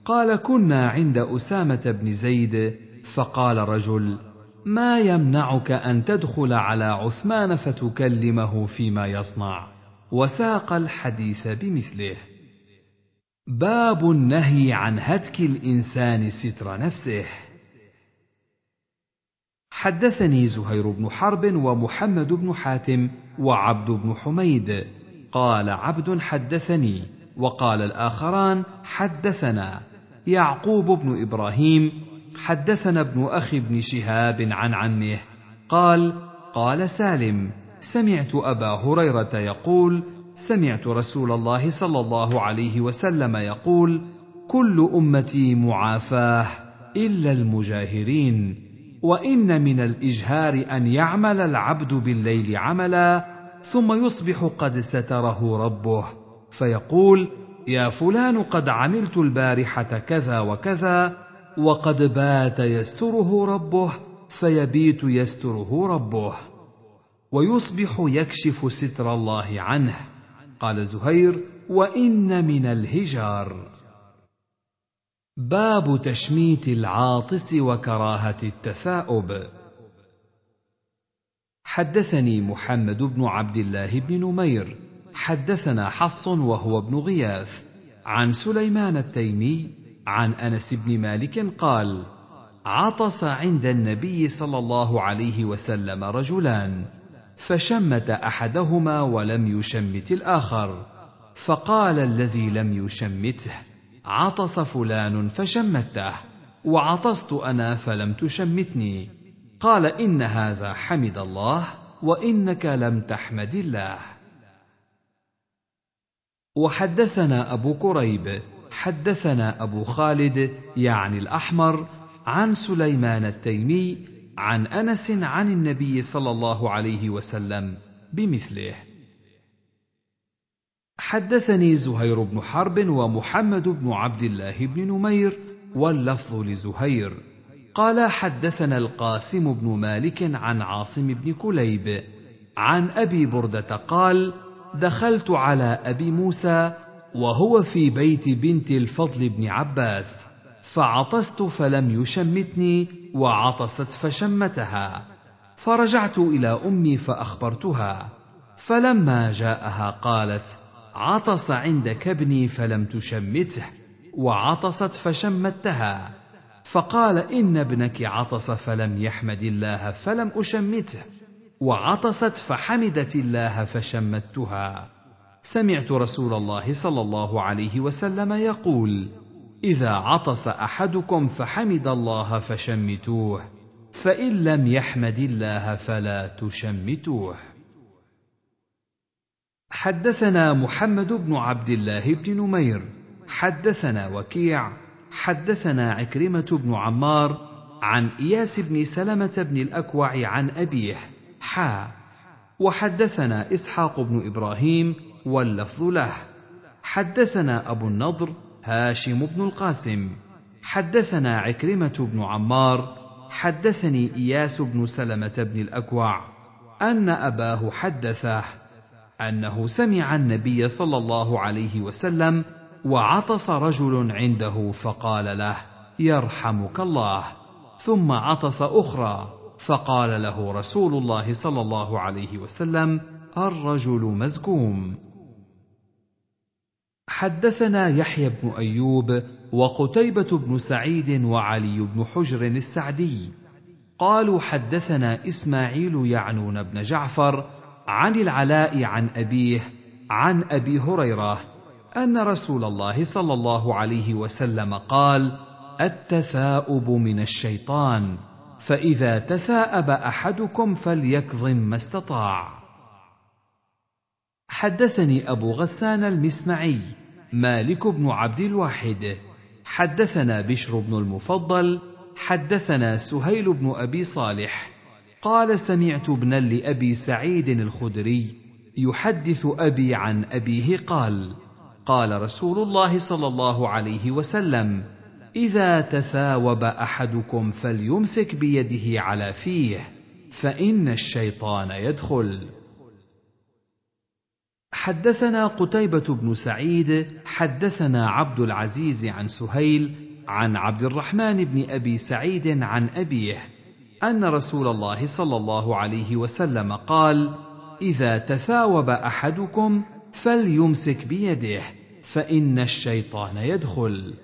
قال كنا عند أسامة بن زيد. فقال رجل ما يمنعك أن تدخل على عثمان فتكلمه فيما يصنع؟ وساق الحديث بمثله. باب النهي عن هتك الإنسان ستر نفسه. حدثني زهير بن حرب ومحمد بن حاتم وعبد بن حميد. قال عبد حدثني وقال الآخران حدثنا. يعقوب بن إبراهيم حدثنا ابن أخي بن شهاب عن عمه قال قال سالم سمعت أبا هريرة يقول سمعت رسول الله صلى الله عليه وسلم يقول كل أمتي معافاه إلا المجاهرين وإن من الإجهار أن يعمل العبد بالليل عملا ثم يصبح قد ستره ربه فيقول يا فلان قد عملت البارحة كذا وكذا وقد بات يستره ربه فيبيت يستره ربه. ويصبح يكشف ستر الله عنه. قال زهير وإن من الهجار. باب تشميت العاطس وكراهة التثاؤب. حدثني محمد بن عبد الله بن نمير. حدثنا حفص وهو ابن غياث. عن سليمان التيمي عن أنس بن مالك قال عطس عند النبي صلى الله عليه وسلم رجلان فشمت أحدهما ولم يشمت الآخر. فقال الذي لم يشمته عطس فلان فشمته وعطست أنا فلم تشمتني. قال إن هذا حمد الله وإنك لم تحمد الله. وحدثنا أبو كريب حدثنا أبو خالد يعني الأحمر عن سليمان التيمي عن أنس عن النبي صلى الله عليه وسلم بمثله. حدثني زهير بن حرب ومحمد بن عبد الله بن نمير واللفظ لزهير. قال حدثنا القاسم بن مالك عن عاصم بن كليب عن أبي بردة قال دخلت على أبي موسى وهو في بيت بنت الفضل بن عباس فعطست فلم يشمتني وعطست فشمتها فرجعت إلى أمي فأخبرتها فلما جاءها قالت عطس عندك ابني فلم تشمته وعطست فشمتها. فقال إن ابنك عطس فلم يحمد الله فلم أشمته وعطست فحمدت الله فشمتها. سمعت رسول الله صلى الله عليه وسلم يقول إذا عطس أحدكم فحمد الله فشمتوه فإن لم يحمد الله فلا تشمتوه. حدثنا محمد بن عبد الله بن نمير حدثنا وكيع حدثنا عكرمة بن عمار عن إياس بن سلمة بن الأكوع عن أبيه حا وحدثنا إسحاق بن إبراهيم واللفظ له. حدثنا أبو النضر هاشم بن القاسم. حدثنا عكرمة بن عمار حدثني إياس بن سلمة بن الأكوع أن أباه حدثه أنه سمع النبي صلى الله عليه وسلم وعطس رجل عنده فقال له يرحمك الله. ثم عطس أخرى فقال له رسول الله صلى الله عليه وسلم الرجل مزكوم. حدثنا يحيى بن أيوب وقتيبة بن سعيد وعلي بن حجر السعدي. قالوا حدثنا إسماعيل يعنون بن جعفر عن العلاء عن أبيه عن أبي هريرة أن رسول الله صلى الله عليه وسلم قال التثاؤب من الشيطان فإذا تثاءب أحدكم فليكظم ما استطاع. حدثني أبو غسان المسمعي مالك بن عبد الواحد. حدثنا بشر بن المفضل حدثنا سهيل بن أبي صالح. قال سمعت ابنا لأبي سعيد الخدري يحدث أبي عن أبيه قال قال رسول الله صلى الله عليه وسلم إذا تثاوب أحدكم فليمسك بيده على فيه فإن الشيطان يدخل. حدثنا قتيبة بن سعيد حدثنا عبد العزيز عن سهيل عن عبد الرحمن بن أبي سعيد عن أبيه أن رسول الله صلى الله عليه وسلم قال: إذا تثاوب أحدكم فليمسك بيده فإن الشيطان يدخل.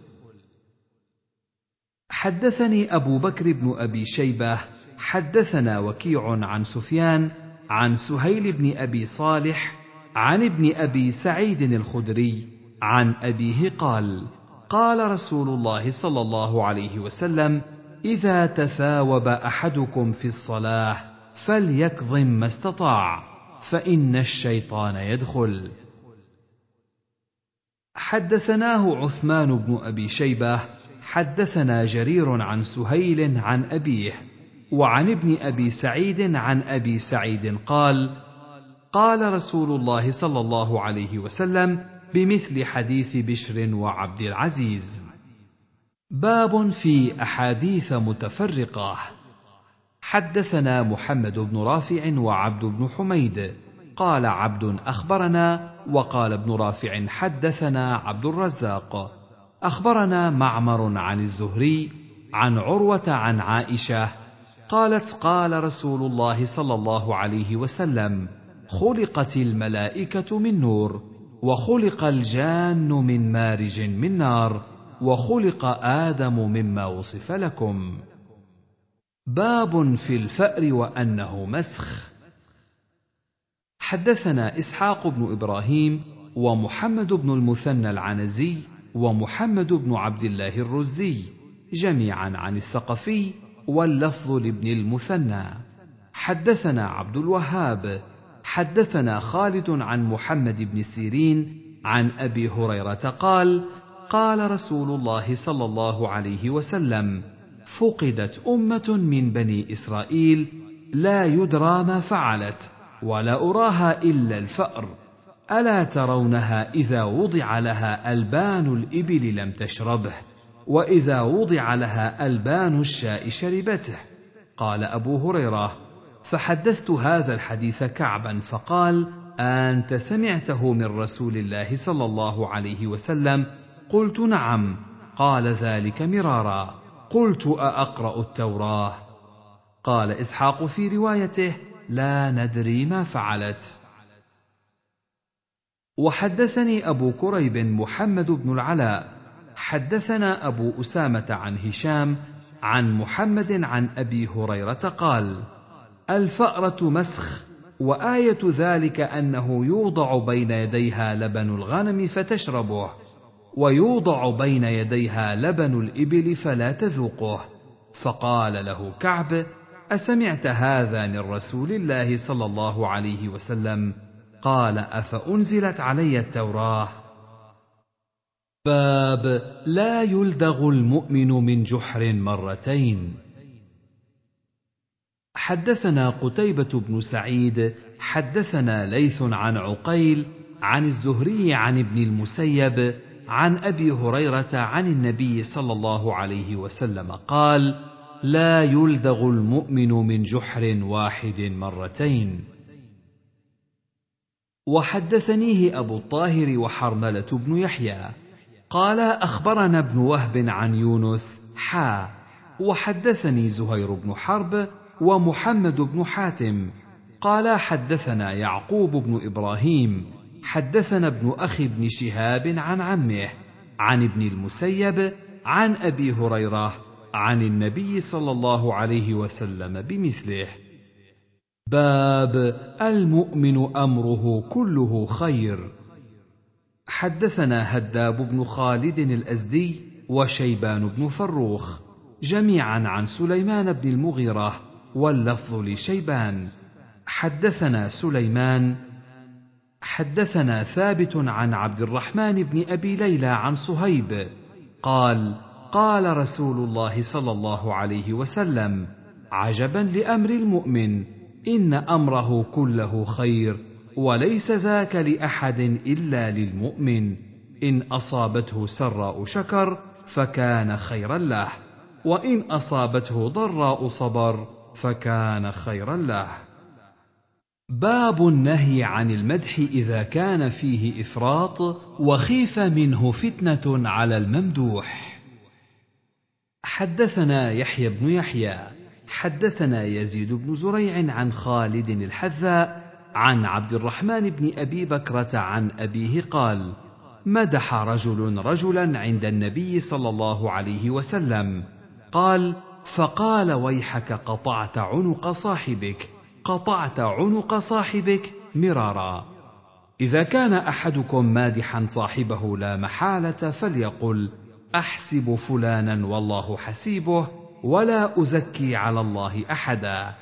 حدثني أبو بكر بن أبي شيبة حدثنا وكيع عن سفيان عن سهيل بن أبي صالح عن ابن أبي سعيد الخدري عن أبيه قال قال رسول الله صلى الله عليه وسلم إذا تثاوب أحدكم في الصلاة فليكظم ما استطاع فإن الشيطان يدخل. حدثناه عثمان بن أبي شيبة حدثنا جرير عن سهيل عن أبيه وعن ابن أبي سعيد عن أبي سعيد قال قال رسول الله صلى الله عليه وسلم بمثل حديث بشر وعبد العزيز باب في أحاديث متفرقة. حدثنا محمد بن رافع وعبد بن حميد. قال عبد أخبرنا وقال ابن رافع حدثنا عبد الرزاق. أخبرنا معمر عن الزهري عن عروة عن عائشة. قالت قال رسول الله صلى الله عليه وسلم خلقت الملائكة من نور وخلق الجان من مارج من نار وخلق آدم مما وصف لكم. باب في الفأر وأنه مسخ. حدثنا إسحاق بن إبراهيم ومحمد بن المثنى العنزي ومحمد بن عبد الله الرزي جميعا عن الثقفي واللفظ لابن المثنى. حدثنا عبد الوهاب. حدثنا خالد عن محمد بن سيرين عن أبي هريرة قال قال رسول الله صلى الله عليه وسلم فقدت أمة من بني إسرائيل لا يدرى ما فعلت ولا أراها إلا الفأر. ألا ترونها إذا وضع لها ألبان الإبل لم تشربه وإذا وضع لها ألبان الشاء شربته. قال أبو هريرة فحدثت هذا الحديث كعبا فقال أنت سمعته من رسول الله صلى الله عليه وسلم؟ قلت نعم. قال ذلك مرارا. قلت أأقرأ التوراة؟ قال إسحاق في روايته لا ندري ما فعلت. وحدثني أبو كريب محمد بن العلاء. حدثنا أبو أسامة عن هشام عن محمد عن أبي هريرة قال الفأرة مسخ وآية ذلك أنه يوضع بين يديها لبن الغنم فتشربه. ويوضع بين يديها لبن الإبل فلا تذوقه فقال له كعب أسمعت هذا من رسول الله صلى الله عليه وسلم؟ قال أفأنزلت علي التوراة؟ باب لا يلدغ المؤمن من جحر مرتين. حدثنا قتيبة بن سعيد حدثنا ليث عن عقيل عن الزهري عن ابن المسيب عن أبي هريرة عن النبي صلى الله عليه وسلم قال لا يلدغ المؤمن من جحر واحد مرتين. وحدثنيه أبو الطاهر وحرملة بن يحيى. قال أخبرنا ابن وهب عن يونس حا. وحدثني زهير بن حرب ومحمد بن حاتم. قال حدثنا يعقوب بن إبراهيم. حدثنا ابن أخي بن شهاب عن عمه عن ابن المسيب عن أبي هريرة عن النبي صلى الله عليه وسلم بمثله. باب المؤمن أمره كله خير. حدثنا هداب بن خالد الأزدي وشيبان بن فروخ جميعا عن سليمان بن المغيرة واللفظ لشيبان. حدثنا سليمان حدثنا ثابت عن عبد الرحمن بن أبي ليلى عن صهيب قال قال رسول الله صلى الله عليه وسلم عجبا لأمر المؤمن إن أمره كله خير وليس ذاك لأحد إلا للمؤمن. إن أصابته سراء شكر فكان خيرا له وإن أصابته ضراء صبر فكان خيرا له. باب النهي عن المدح إذا كان فيه إفراط وخيف منه فتنة على الممدوح. حدثنا يحيى بن يحيى حدثنا يزيد بن زريع عن خالد الحذاء عن عبد الرحمن بن أبي بكرة عن أبيه قال مدح رجل رجلا عند النبي صلى الله عليه وسلم. قال فقال ويحك قطعت عنق صاحبك. قطعت عنق صاحبك مرارا. إذا كان أحدكم مادحا صاحبه لا محالة فليقل أحسب فلانا والله حسيبه ولا أزكي على الله أحدا.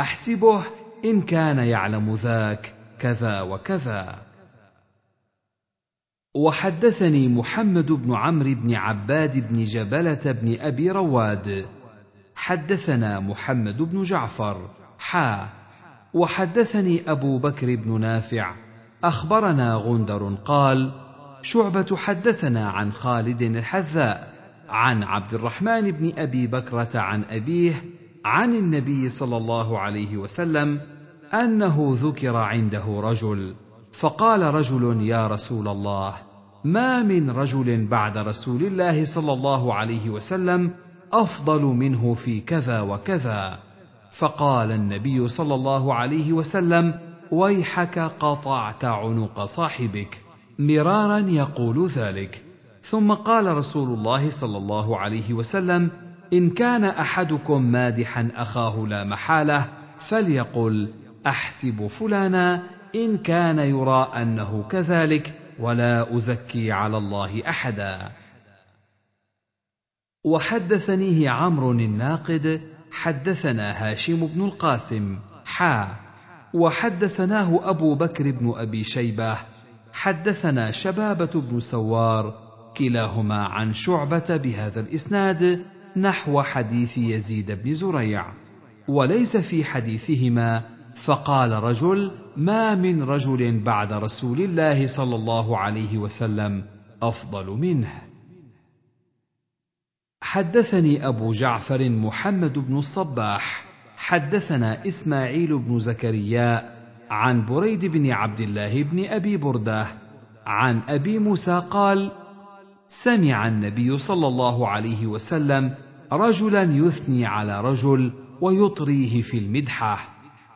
أحسبه إن كان يعلم ذاك كذا وكذا. وحدثني محمد بن عمرو بن عباد بن جبلة بن أبي رواد. حدثنا محمد بن جعفر. حا. وحدثني أبو بكر بن نافع أخبرنا غندر قال شعبة حدثنا عن خالد الحذاء عن عبد الرحمن بن أبي بكرة عن أبيه عن النبي صلى الله عليه وسلم أنه ذكر عنده رجل فقال رجل يا رسول الله ما من رجل بعد رسول الله صلى الله عليه وسلم أفضل منه في كذا وكذا. فقال النبي صلى الله عليه وسلم ويحك قطعت عنق صاحبك. مرارا يقول ذلك. ثم قال رسول الله صلى الله عليه وسلم إن كان أحدكم مادحا أخاه لا محالة فليقل أحسب فلانا إن كان يرى أنه كذلك ولا أزكي على الله أحدا. وحدثنيه عمرو الناقد حدثنا هاشم بن القاسم حا. وحدثناه أبو بكر بن أبي شيبة. حدثنا شبابة بن سوار كلاهما عن شعبة بهذا الإسناد نحو حديث يزيد بن زريع. وليس في حديثهما فقال رجل ما من رجل بعد رسول الله صلى الله عليه وسلم أفضل منه. حدثني أبو جعفر محمد بن الصباح حدثنا إسماعيل بن زكريا عن بريد بن عبد الله بن أبي بردة عن أبي موسى قال سمع النبي صلى الله عليه وسلم رجلا يثني على رجل ويطريه في المدحة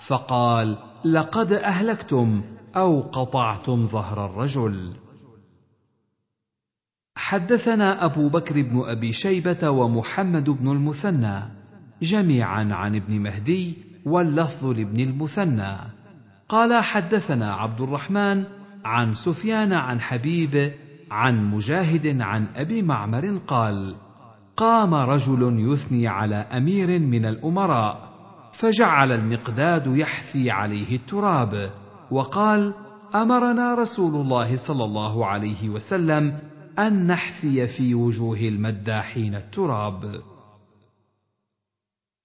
فقال لقد أهلكتم أو قطعتم ظهر الرجل. حدثنا أبو بكر بن أبي شيبة ومحمد بن المثنى جميعا عن ابن مهدي واللفظ لابن المثنى. قال حدثنا عبد الرحمن عن سفيان عن حبيب عن مجاهد عن أبي معمر قال قام رجل يثني على أمير من الأمراء فجعل المقداد يحثي عليه التراب وقال أمرنا رسول الله صلى الله عليه وسلم أن نحثي في وجوه المداحين التراب.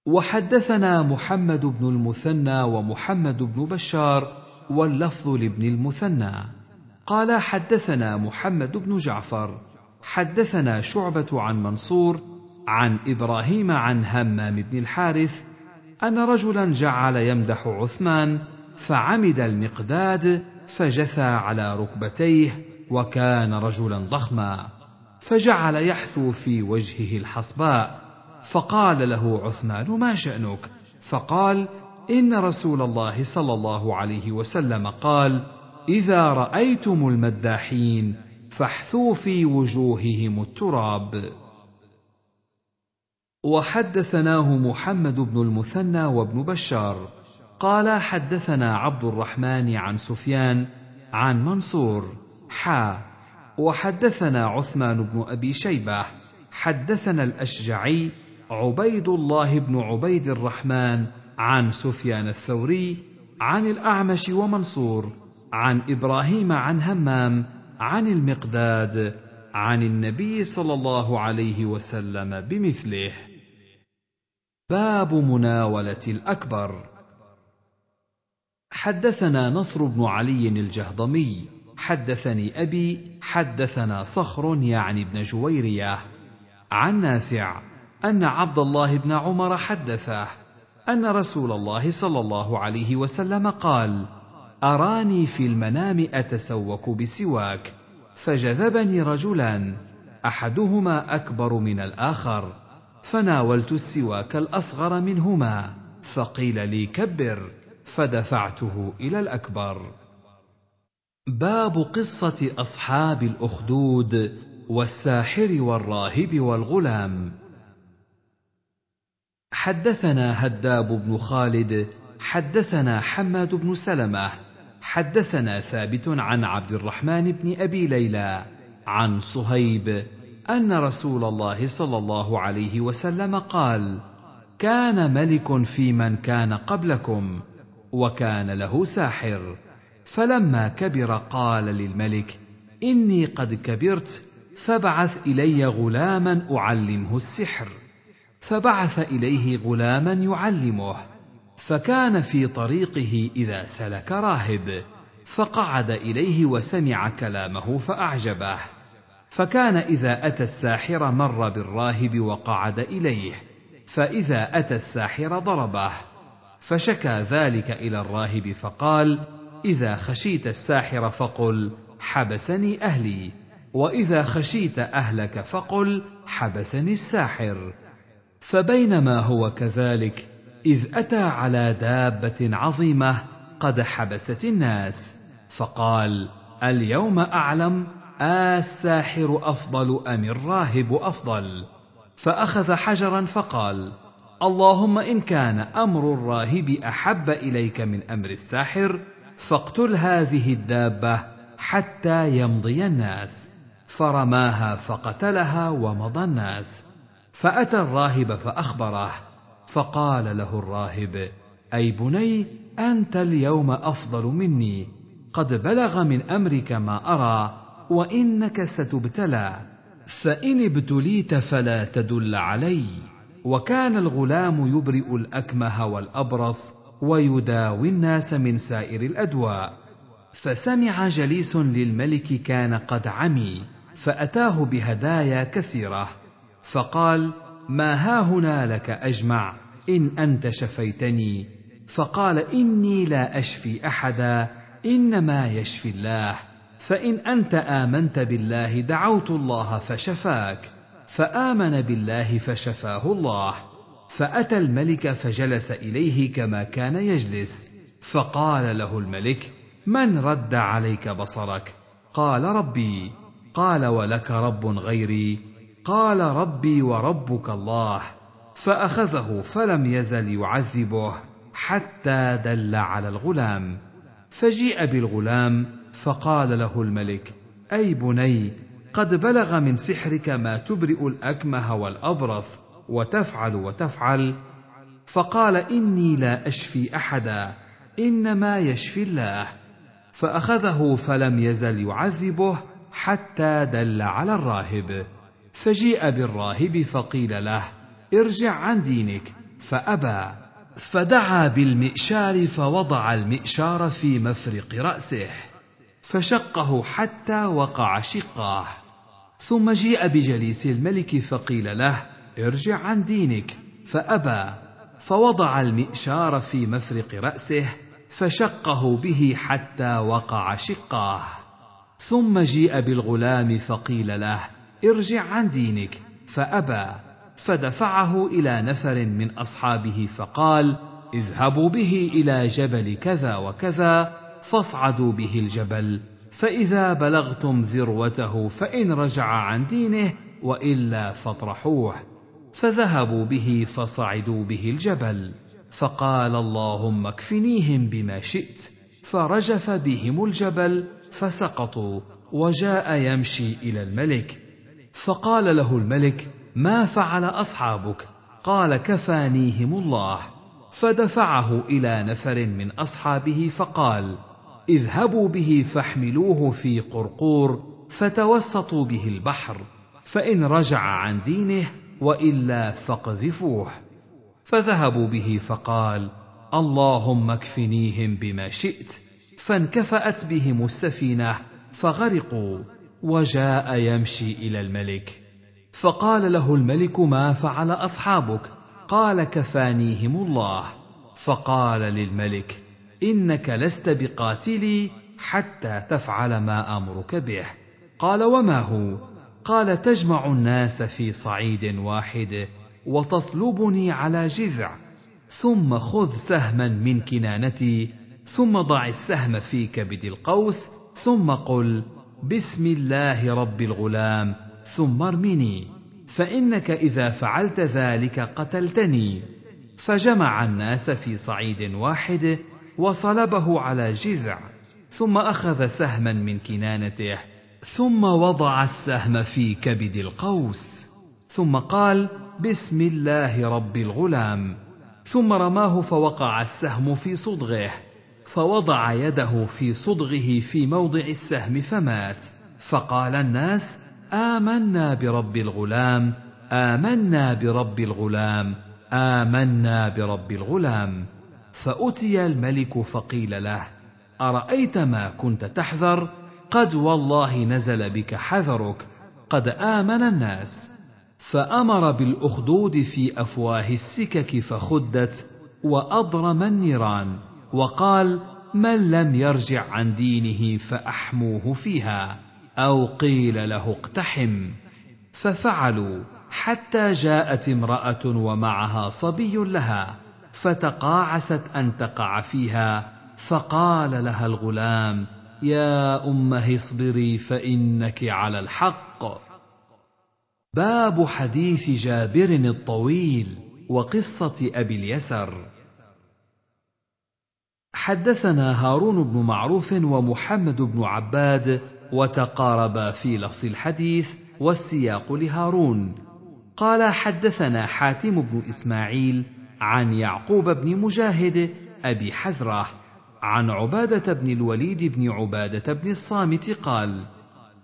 وحدثنا محمد بن المثنى ومحمد بن بشار واللفظ لابن المثنى. قال حدثنا محمد بن جعفر حدثنا شعبة عن منصور عن إبراهيم عن همام بن الحارث أن رجلا جعل يمدح عثمان فعمد المقداد فجثى على ركبتيه وكان رجلا ضخما فجعل يحثو في وجهه الحصباء فقال له عثمان ما شأنك؟ فقال إن رسول الله صلى الله عليه وسلم قال إذا رأيتم المداحين فاحثوا في وجوههم التراب. وحدثناه محمد بن المثنى وابن بشار قال حدثنا عبد الرحمن عن سفيان عن منصور. حا. وحدثنا عثمان بن أبي شيبة. حدثنا الأشجعي عبيد الله بن عبيد الرحمن عن سفيان الثوري عن الأعمش ومنصور عن إبراهيم عن همام عن المقداد عن النبي صلى الله عليه وسلم بمثله. باب مناولة الأكبر. حدثنا نصر بن علي الجهضمي. حدثني أبي حدثنا صخر يعني ابن جويرية عن نافع أن عبد الله بن عمر حدثه أن رسول الله صلى الله عليه وسلم قال أراني في المنام اتسوك بسواك فجذبني رجلان أحدهما أكبر من الآخر فناولت السواك الأصغر منهما فقيل لي كبر! فدفعته إلى الأكبر. باب قصة أصحاب الأخدود والساحر والراهب والغلام. حدثنا هداب بن خالد حدثنا حماد بن سلمة حدثنا ثابت عن عبد الرحمن بن أبي ليلى عن صهيب أن رسول الله صلى الله عليه وسلم قال كان ملك في من كان قبلكم وكان له ساحر فلما كبر قال للملك إني قد كبرت فبعث إلي غلاما أعلمه السحر. فبعث إليه غلاما يعلمه فكان في طريقه إذا سلك راهب فقعد إليه وسمع كلامه فأعجبه. فكان إذا أتى الساحر مر بالراهب وقعد إليه فإذا أتى الساحر ضربه. فشكى ذلك إلى الراهب فقال إذا خشيت الساحر فقل حبسني أهلي. وإذا خشيت أهلك فقل حبسني الساحر. فبينما هو كذلك إذ أتى على دابة عظيمة قد حبست الناس فقال اليوم أعلم الساحر أفضل أم الراهب أفضل؟ فأخذ حجرا فقال اللهم إن كان أمر الراهب أحب إليك من أمر الساحر فاقتل هذه الدابة حتى يمضي الناس. فرماها فقتلها ومضى الناس. فأتى الراهب فأخبره فقال له الراهب أي بني أنت اليوم أفضل مني. قد بلغ من أمرك ما أرى وإنك ستبتلى. فإن ابتليت فلا تدل علي. وكان الغلام يبرئ الأكمه والأبرص ويداوي الناس من سائر الأدواء. فسمع جليس للملك كان قد عمي فأتاه بهدايا كثيرة. فقال ما هاهنا لك أجمع إن أنت شفيتني. فقال إني لا أشفي أحدا إنما يشفي الله. فإن أنت آمنت بالله دعوت الله فشفاك فآمن بالله فشفاه الله. فأتى الملك فجلس إليه كما كان يجلس. فقال له الملك من رد عليك بصرك؟ قال ربي. قال ولك رب غيري. قال ربي وربك الله. فأخذه فلم يزل يعذبه حتى دل على الغلام. فجيء بالغلام فقال له الملك أي بني قد بلغ من سحرك ما تبرئ الأكمه والأبرص وتفعل وتفعل فقال إني لا أشفي أحدا إنما يشفي الله. فأخذه فلم يزل يعذبه حتى دل على الراهب. فجيء بالراهب فقيل له ارجع عن دينك. فأبى فدعا بالمئشار فوضع المئشار في مفرق رأسه. فشقه حتى وقع شقاه. ثم جيء بجليس الملك فقيل له ارجع عن دينك. فأبى فوضع المئشار في مفرق رأسه فشقه به حتى وقع شقاه. ثم جيء بالغلام فقيل له ارجع عن دينك. فأبى فدفعه إلى نفر من أصحابه فقال اذهبوا به إلى جبل كذا وكذا فاصعدوا به الجبل. فإذا بلغتم ذروته فإن رجع عن دينه وإلا فاطرحوه. فذهبوا به فصعدوا به الجبل. فقال اللهم اكفنيهم بما شئت. فرجف بهم الجبل فسقطوا وجاء يمشي إلى الملك. فقال له الملك ما فعل أصحابك؟ قال كفانيهم الله. فدفعه إلى نفر من أصحابه فقال اذهبوا به فاحملوه في قرقور فتوسطوا به البحر. فإن رجع عن دينه وإلا فاقذفوه. فذهبوا به فقال اللهم اكفنيهم بما شئت. فانكفأت بهم السفينة فغرقوا وجاء يمشي إلى الملك. فقال له الملك ما فعل أصحابك؟ قال كفانيهم الله. فقال للملك إنك لست بقاتلي حتى تفعل ما أمرك به. قال وما هو؟ قال تجمع الناس في صعيد واحد وتصلبني على جذع ثم خذ سهما من كنانتي ثم ضع السهم في كبد القوس ثم قل بسم الله رب الغلام ثم ارمني فإنك إذا فعلت ذلك قتلتني. فجمع الناس في صعيد واحد وصلبه على جذع ثم أخذ سهما من كنانته ثم وضع السهم في كبد القوس ثم قال بسم الله رب الغلام. ثم رماه فوقع السهم في صدغه فوضع يده في صدغه في موضع السهم فمات. فقال الناس آمنا برب الغلام آمنا برب الغلام آمنا برب الغلام. فأتي الملك فقيل له أرأيت ما كنت تحذر؟ قد والله نزل بك حذرك قد آمن الناس. فأمر بالأخدود في أفواه السكك فخدت وأضرم النيران وقال من لم يرجع عن دينه فأحموه فيها أو قيل له اقتحم ففعلوا حتى جاءت امرأة ومعها صبي لها فتقاعست أن تقع فيها فقال لها الغلام يا امه اصبري فإنك على الحق. باب حديث جابر الطويل وقصة أبي اليسر. حدثنا هارون بن معروف ومحمد بن عباد وتقاربا في لفظ الحديث والسياق لهارون. قال حدثنا حاتم بن إسماعيل عن يعقوب بن مجاهد أبي حزرة. عن عبادة بن الوليد بن عبادة بن الصامت قال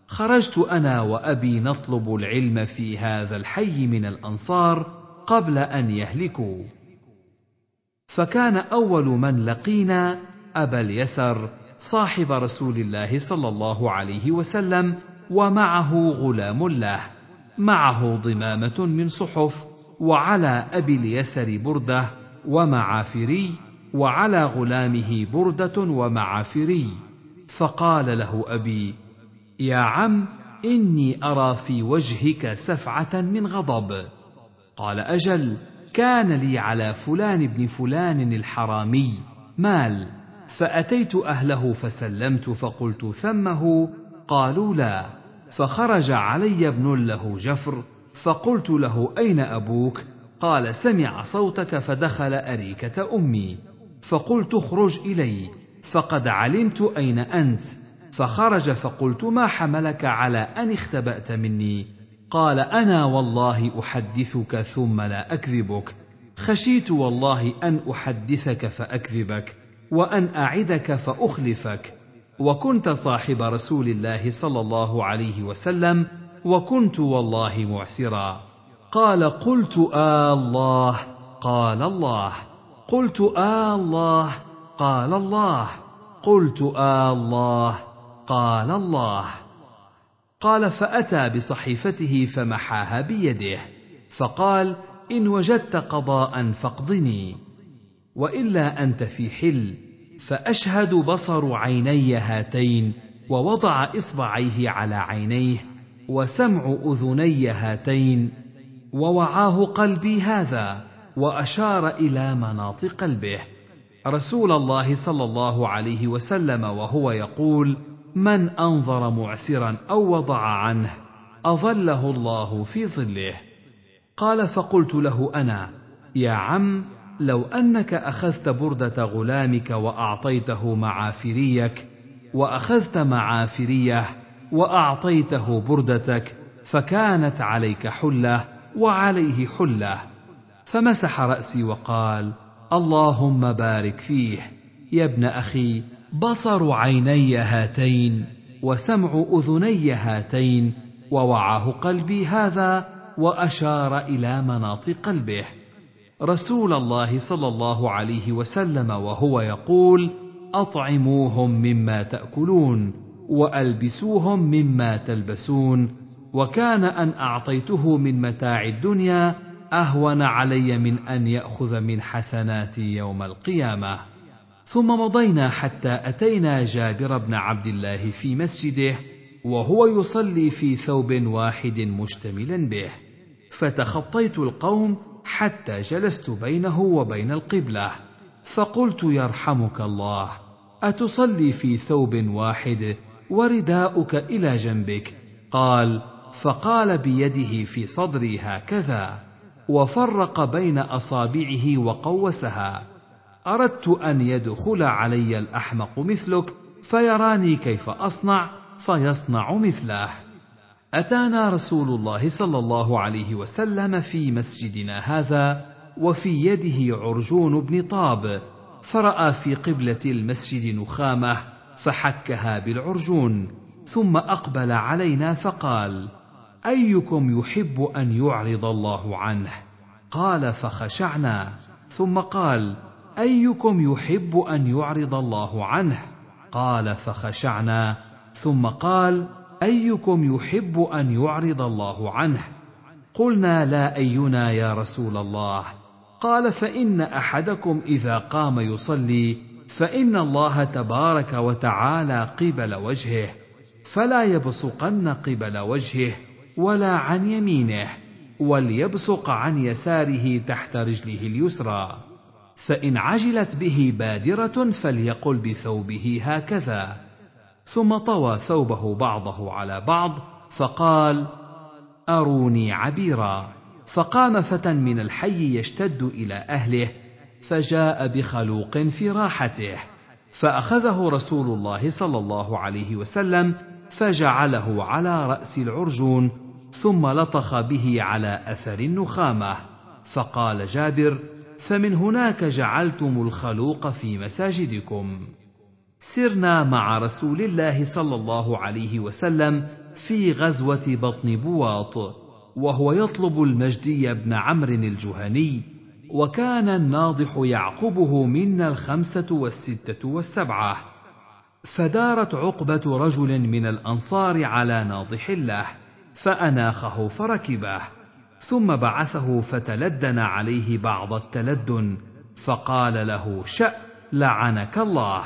خرجت أنا وأبي نطلب العلم في هذا الحي من الأنصار قبل أن يهلكوا. فكان أول من لقينا أبا اليسر صاحب رسول الله صلى الله عليه وسلم ومعه غلام له معه ضمامة من صحف وعلى أبي اليسر بردة ومعافري وعلى غلامه بردة ومعافري. فقال له أبي يا عم إني أرى في وجهك سفعة من غضب. قال أجل كان لي على فلان بن فلان الحرامي مال فأتيت أهله فسلمت فقلت ثمه. قالوا لا. فخرج علي ابن له جفر فقلت له أين أبوك؟ قال سمع صوتك فدخل أريكة أمي. فقلت اخرج إلي. فقد علمت أين أنت. فخرج فقلت ما حملك على أن اختبأت مني. قال أنا والله أحدثك ثم لا أكذبك. خشيت والله أن أحدثك فأكذبك وأن أعدك فأخلفك. وكنت صاحب رسول الله صلى الله عليه وسلم وكنت والله معسرا. قال قلت آه الله. قال الله. قلت آه الله قال الله. قلت آه الله قال الله. قال فأتى بصحيفته فمحاها بيده فقال إن وجدت قضاء فاقضني وإلا أنت في حل. فأشهد بصر عيني هاتين ووضع إصبعيه على عينيه وسمع أذني هاتين ووعاه قلبي هذا. وأشار إلى مناط قلبه رسول الله صلى الله عليه وسلم وهو يقول من أنظر معسرا أو وضع عنه أظله الله في ظله. قال فقلت له أنا يا عم لو أنك أخذت بردة غلامك وأعطيته معافريك وأخذت معافريه وأعطيته بردتك فكانت عليك حلة وعليه حلة. فمسح رأسي وقال اللهم بارك فيه. يا ابن أخي بصر عيني هاتين وسمع أذني هاتين ووعاه قلبي هذا وأشار إلى مناط قلبه. رسول الله صلى الله عليه وسلم وهو يقول أطعموهم مما تأكلون وألبسوهم مما تلبسون وكان أن أعطيته من متاع الدنيا أهون علي من أن يأخذ من حسناتي يوم القيامة. ثم مضينا حتى أتينا جابر بن عبد الله في مسجده وهو يصلي في ثوب واحد مشتملا به. فتخطيت القوم حتى جلست بينه وبين القبلة. فقلت يرحمك الله أتصلي في ثوب واحد ورداؤك إلى جنبك؟ قال فقال بيده في صدري هكذا. وفرق بين أصابعه وقوسها. أردت أن يدخل علي الأحمق مثلك فيراني كيف أصنع؟ فيصنع مثله. أتانا رسول الله صلى الله عليه وسلم في مسجدنا هذا وفي يده عرجون بن طاب. فرأى في قبلة المسجد نخامة فحكها بالعرجون ثم أقبل علينا فقال أيكم يحب أن يعرض الله عنه؟ قال فخشعنا. ثم قال أيكم يحب أن يعرض الله عنه؟ قال فخشعنا. ثم قال أيكم يحب أن يعرض الله عنه؟ قلنا لا أينا يا رسول الله. قال فإن أحدكم إذا قام يصلي فإن الله تبارك وتعالى قبل وجهه فلا يبصقن قبل وجهه. ولا عن يمينه وليبصق عن يساره تحت رجله اليسرى. فإن عجلت به بادرة فليقل بثوبه هكذا. ثم طوى ثوبه بعضه على بعض فقال أروني عبيرا. فقام فتى من الحي يشتد إلى أهله فجاء بخلوق في راحته. فأخذه رسول الله صلى الله عليه وسلم فجعله على رأس العرجون ثم لطخ به على أثر النخامة. فقال جابر فمن هناك جعلتم الخلوق في مساجدكم. سرنا مع رسول الله صلى الله عليه وسلم في غزوة بطن بواط وهو يطلب المجدي بن عمرو الجهني وكان الناضح يعقبه منا الخمسة والستة والسبعة. فدارت عقبة رجل من الأنصار على ناضح له فأناخه فركبه ثم بعثه فتلدن عليه بعض التلدن فقال له شأ لعنك الله.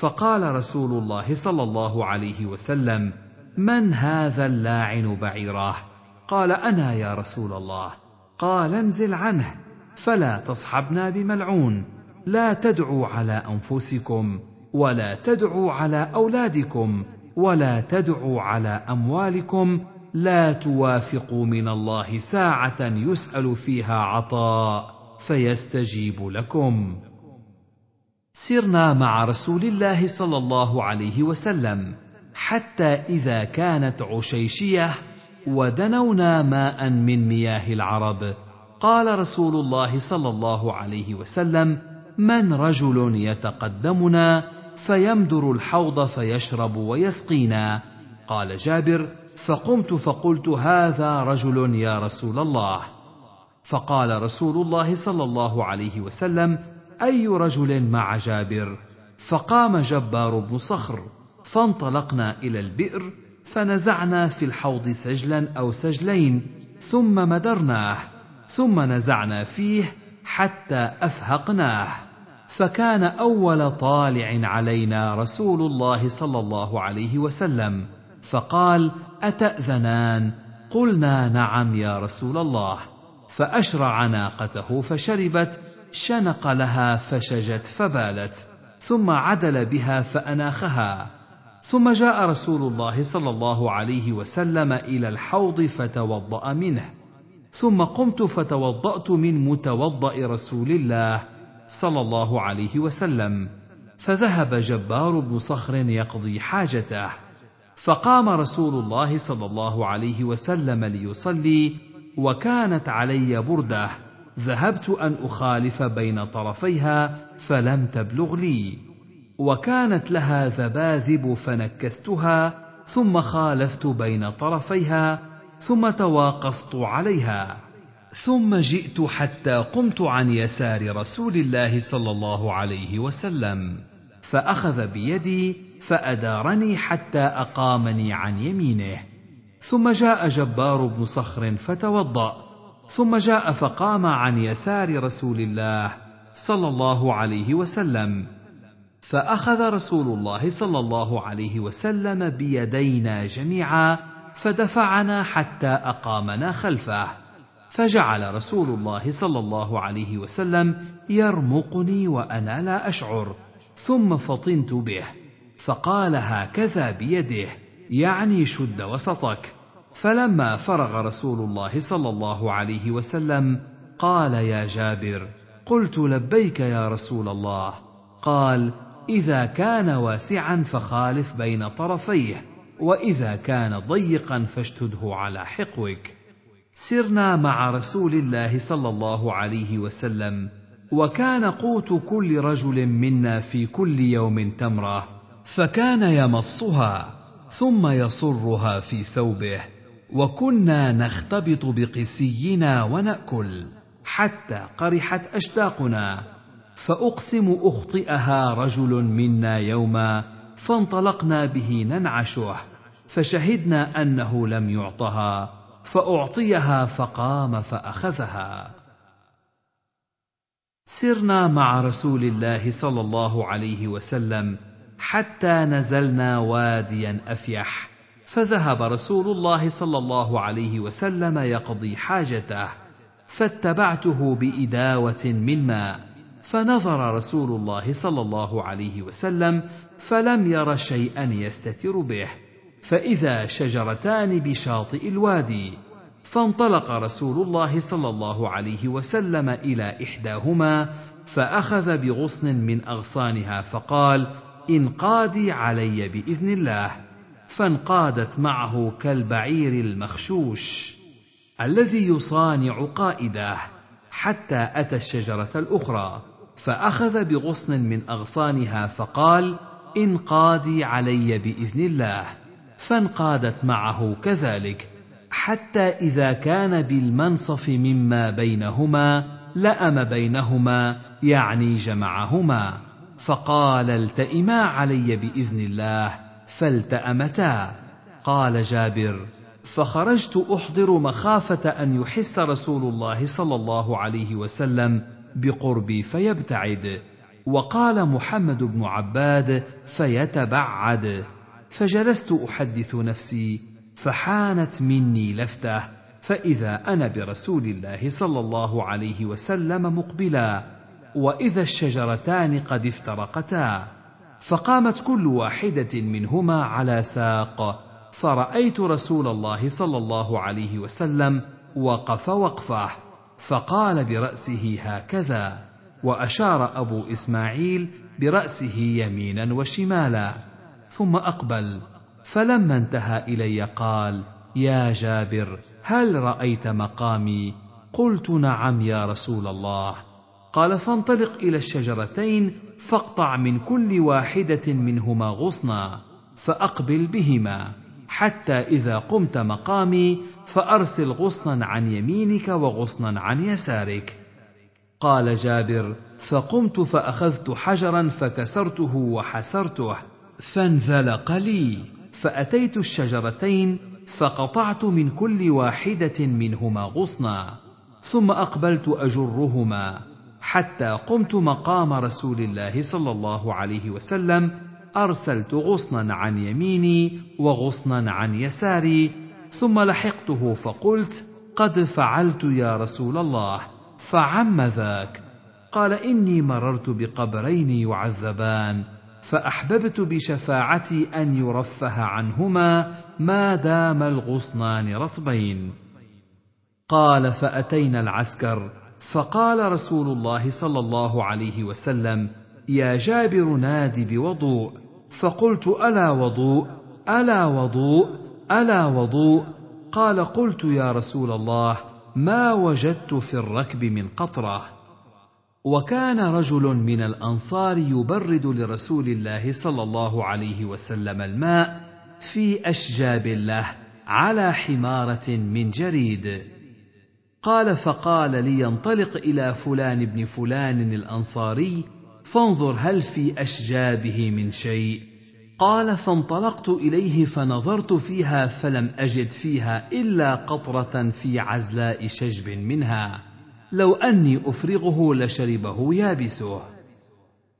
فقال رسول الله صلى الله عليه وسلم من هذا اللاعن بعيراه؟ قال أنا يا رسول الله. قال انزل عنه فلا تصحبنا بملعون لا تدعوا على أنفسكم ولا تدعوا على أولادكم ولا تدعوا على أموالكم لا توافقوا من الله ساعة يسأل فيها عطاء فيستجيب لكم. سرنا مع رسول الله صلى الله عليه وسلم حتى إذا كانت عشيشية ودنونا ماء من مياه العرب. قال رسول الله صلى الله عليه وسلم من رجل يتقدمنا فيمدر الحوض فيشرب ويسقينا قال جابر فقمت فقلت هذا رجل يا رسول الله. فقال رسول الله صلى الله عليه وسلم أي رجل مع جابر؟ فقام جبار بن صخر فانطلقنا إلى البئر فنزعنا في الحوض سجلا أو سجلين ثم مدرناه ثم نزعنا فيه حتى أفهقناه. فكان أول طالع علينا رسول الله صلى الله عليه وسلم. فقال أتأذنان؟ قلنا نعم يا رسول الله. فأشرع ناقته فشربت شنق لها فشجت فبالت ثم عدل بها فأناخها. ثم جاء رسول الله صلى الله عليه وسلم إلى الحوض فتوضأ منه. ثم قمت فتوضأت من متوضأ رسول الله صلى الله عليه وسلم. فذهب جبار بن صخر يقضي حاجته. فقام رسول الله صلى الله عليه وسلم ليصلي وكانت علي بردة. ذهبت أن أخالف بين طرفيها فلم تبلغ لي. وكانت لها ذباذب فنكستها ثم خالفت بين طرفيها ثم تواقصت عليها. ثم جئت حتى قمت عن يسار رسول الله صلى الله عليه وسلم فأخذ بيدي فأدارني حتى أقامني عن يمينه. ثم جاء جبار بن صخر فتوضأ. ثم جاء فقام عن يسار رسول الله صلى الله عليه وسلم. فأخذ رسول الله صلى الله عليه وسلم بيدينا جميعا فدفعنا حتى أقامنا خلفه. فجعل رسول الله صلى الله عليه وسلم يرمقني وأنا لا أشعر. ثم فطنت به. فقال هكذا بيده يعني شد وسطك. فلما فرغ رسول الله صلى الله عليه وسلم قال يا جابر قلت لبيك يا رسول الله. قال إذا كان واسعا فخالف بين طرفيه وإذا كان ضيقا فاشتده على حقوك. سرنا مع رسول الله صلى الله عليه وسلم وكان قوت كل رجل منا في كل يوم تمرة. فكان يمصها ثم يصرها في ثوبه وكنا نختبط بقسينا ونأكل حتى قرحت اشداقنا فأقسم أخطئها رجل منا يوما فانطلقنا به ننعشه. فشهدنا أنه لم يعطها فأعطيها فقام فأخذها. سرنا مع رسول الله صلى الله عليه وسلم حتى نزلنا واديا أفيح. فذهب رسول الله صلى الله عليه وسلم يقضي حاجته فاتبعته بإداوة من ماء. فنظر رسول الله صلى الله عليه وسلم فلم ير شيئا يستتر به. فإذا شجرتان بشاطئ الوادي فانطلق رسول الله صلى الله عليه وسلم إلى إحداهما فأخذ بغصن من أغصانها فقال انقادي علي بإذن الله فانقادت معه كالبعير المخشوش الذي يصانع قائده حتى أتى الشجرة الأخرى فأخذ بغصن من أغصانها فقال انقادي علي بإذن الله. فانقادت معه كذلك حتى إذا كان بالمنصف مما بينهما لأم بينهما يعني جمعهما. فقال التئما علي بإذن الله فالتأمتا. قال جابر فخرجت أحضر مخافة أن يحس رسول الله صلى الله عليه وسلم بقربي فيبتعد. وقال محمد بن عباد فيتبعد. فجلست أحدث نفسي فحانت مني لفتة فإذا أنا برسول الله صلى الله عليه وسلم مقبلا. وإذا الشجرتان قد افترقتا فقامت كل واحدة منهما على ساق فرأيت رسول الله صلى الله عليه وسلم وقف وقفه فقال برأسه هكذا وأشار أبو إسماعيل برأسه يمينا وشمالا ثم أقبل فلما انتهى إلي قال يا جابر هل رأيت مقامي؟ قلت نعم يا رسول الله قال فانطلق إلى الشجرتين فاقطع من كل واحدة منهما غصنا فأقبل بهما حتى إذا قمت مقامي فأرسل غصنا عن يمينك وغصنا عن يسارك. قال جابر فقمت فأخذت حجرا فكسرته وحسرته فانزلق لي فأتيت الشجرتين فقطعت من كل واحدة منهما غصنا ثم أقبلت أجرهما. حتى قمت مقام رسول الله صلى الله عليه وسلم أرسلت غصنا عن يميني وغصنا عن يساري ثم لحقته فقلت قد فعلت يا رسول الله فعم ذاك. قال إني مررت بقبرين يعذبان فأحببت بشفاعتي أن يرفه عنهما ما دام الغصنان رطبين. قال فأتينا العسكر فقال رسول الله صلى الله عليه وسلم يا جابر ناد بوضوء. فقلت ألا وضوء؟ ألا وضوء؟ ألا وضوء؟ قال قلت يا رسول الله ما وجدت في الركب من قطرة. وكان رجل من الأنصار يبرد لرسول الله صلى الله عليه وسلم الماء في أشجاب له على حمارة من جريد. قال فقال لينطلق إلى فلان بن فلان الأنصاري فانظر هل في أشجابه من شيء. قال فانطلقت إليه فنظرت فيها فلم أجد فيها إلا قطرة في عزلاء شجب منها. لو أني أفرغه لشربه يابسه.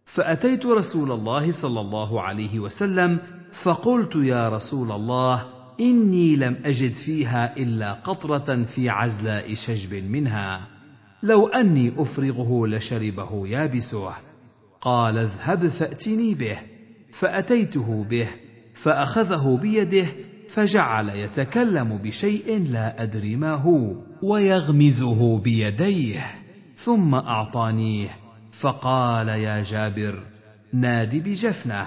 فأتيت رسول الله صلى الله عليه وسلم فقلت يا رسول الله إني لم أجد فيها إلا قطرة في عزلاء شجب منها. لو أني أفرغه لشربه يابسه. قال اذهب فأتني به. فأتيته به. فأخذه بيده. فجعل يتكلم بشيء لا أدري ما هو. ويغمزه بيديه. ثم أعطانيه. فقال يا جابر ناد بجفنه.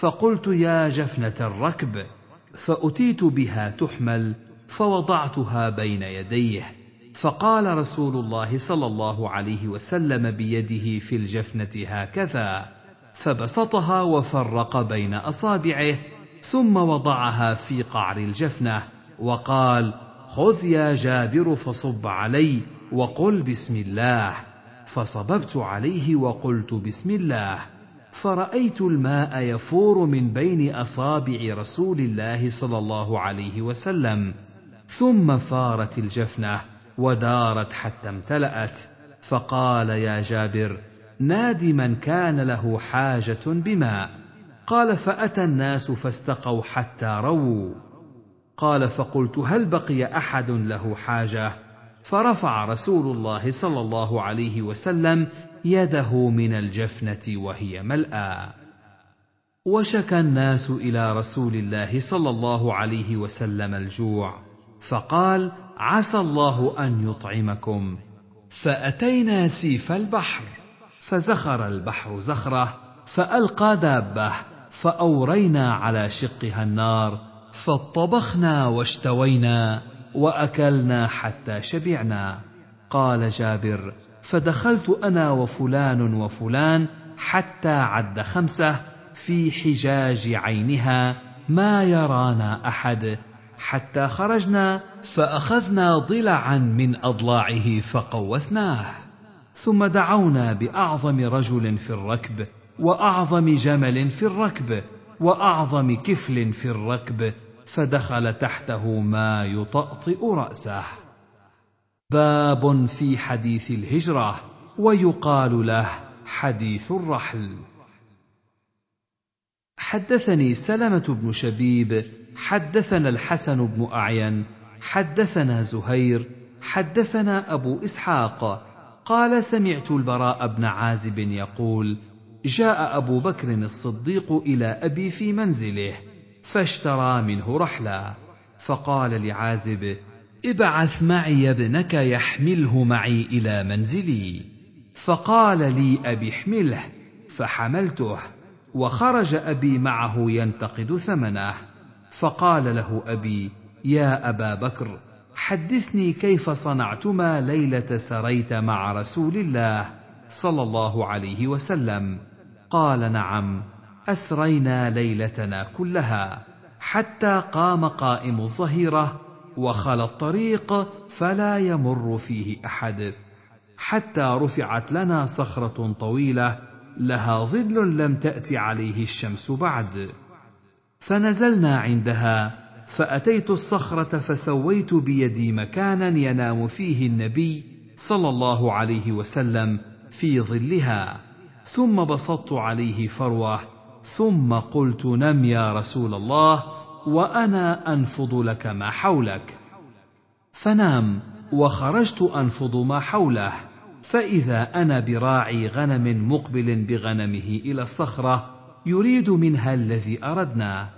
فقلت يا جفنة الركب. فأتيت بها تحمل فوضعتها بين يديه. فقال رسول الله صلى الله عليه وسلم بيده في الجفنة هكذا. فبسطها وفرق بين أصابعه ثم وضعها في قعر الجفنة وقال خذ يا جابر فصب علي وقل بسم الله. فصببت عليه وقلت بسم الله. فرأيت الماء يفور من بين أصابع رسول الله صلى الله عليه وسلم ثم فارت الجفنة ودارت حتى امتلأت فقال يا جابر ناد من كان له حاجة بماء. قال فأتى الناس فاستقوا حتى رووا. قال فقلت هل بقي أحد له حاجة؟ فرفع رسول الله صلى الله عليه وسلم يده من الجفنة وهي ملأى. وشكى الناس إلى رسول الله صلى الله عليه وسلم الجوع فقال عسى الله أن يطعمكم. فأتينا سيف البحر فزخر البحر زخرة فألقى دابة فأورينا على شقها النار فاطبخنا واشتوينا وأكلنا حتى شبعنا. قال جابر فدخلت أنا وفلان وفلان حتى عد خمسة في حجاج عينها ما يرانا أحد. حتى خرجنا فأخذنا ضلعا من أضلاعه فقوسناه ثم دعونا بأعظم رجل في الركب وأعظم جمل في الركب وأعظم كفل في الركب فدخل تحته ما يطأطئ رأسه. باب في حديث الهجرة ويقال له حديث الرحل. حدثني سلمة بن شبيب حدثنا الحسن بن أعين حدثنا زهير حدثنا أبو إسحاق. قال سمعت البراء بن عازب يقول جاء أبو بكر الصديق إلى أبي في منزله فاشترى منه رحلا. فقال لعازب ابعث معي ابنك يحمله معي إلى منزلي. فقال لي أبي احمله فحملته وخرج أبي معه ينتقد ثمنه. فقال له أبي يا أبا بكر حدثني كيف صنعتما ليلة سريت مع رسول الله صلى الله عليه وسلم. قال نعم أسرينا ليلتنا كلها حتى قام قائم الظهيرة وخلى الطريق فلا يمر فيه أحد. حتى رفعت لنا صخرة طويلة لها ظل لم تأت عليه الشمس بعد. فنزلنا عندها فأتيت الصخرة فسويت بيدي مكانا ينام فيه النبي صلى الله عليه وسلم في ظلها. ثم بسطت عليه فروة ثم قلت نم يا رسول الله وأنا أنفض لك ما حولك. فنام وخرجت أنفض ما حوله. فإذا أنا براعي غنم مقبل بغنمه إلى الصخرة يريد منها الذي أردنا.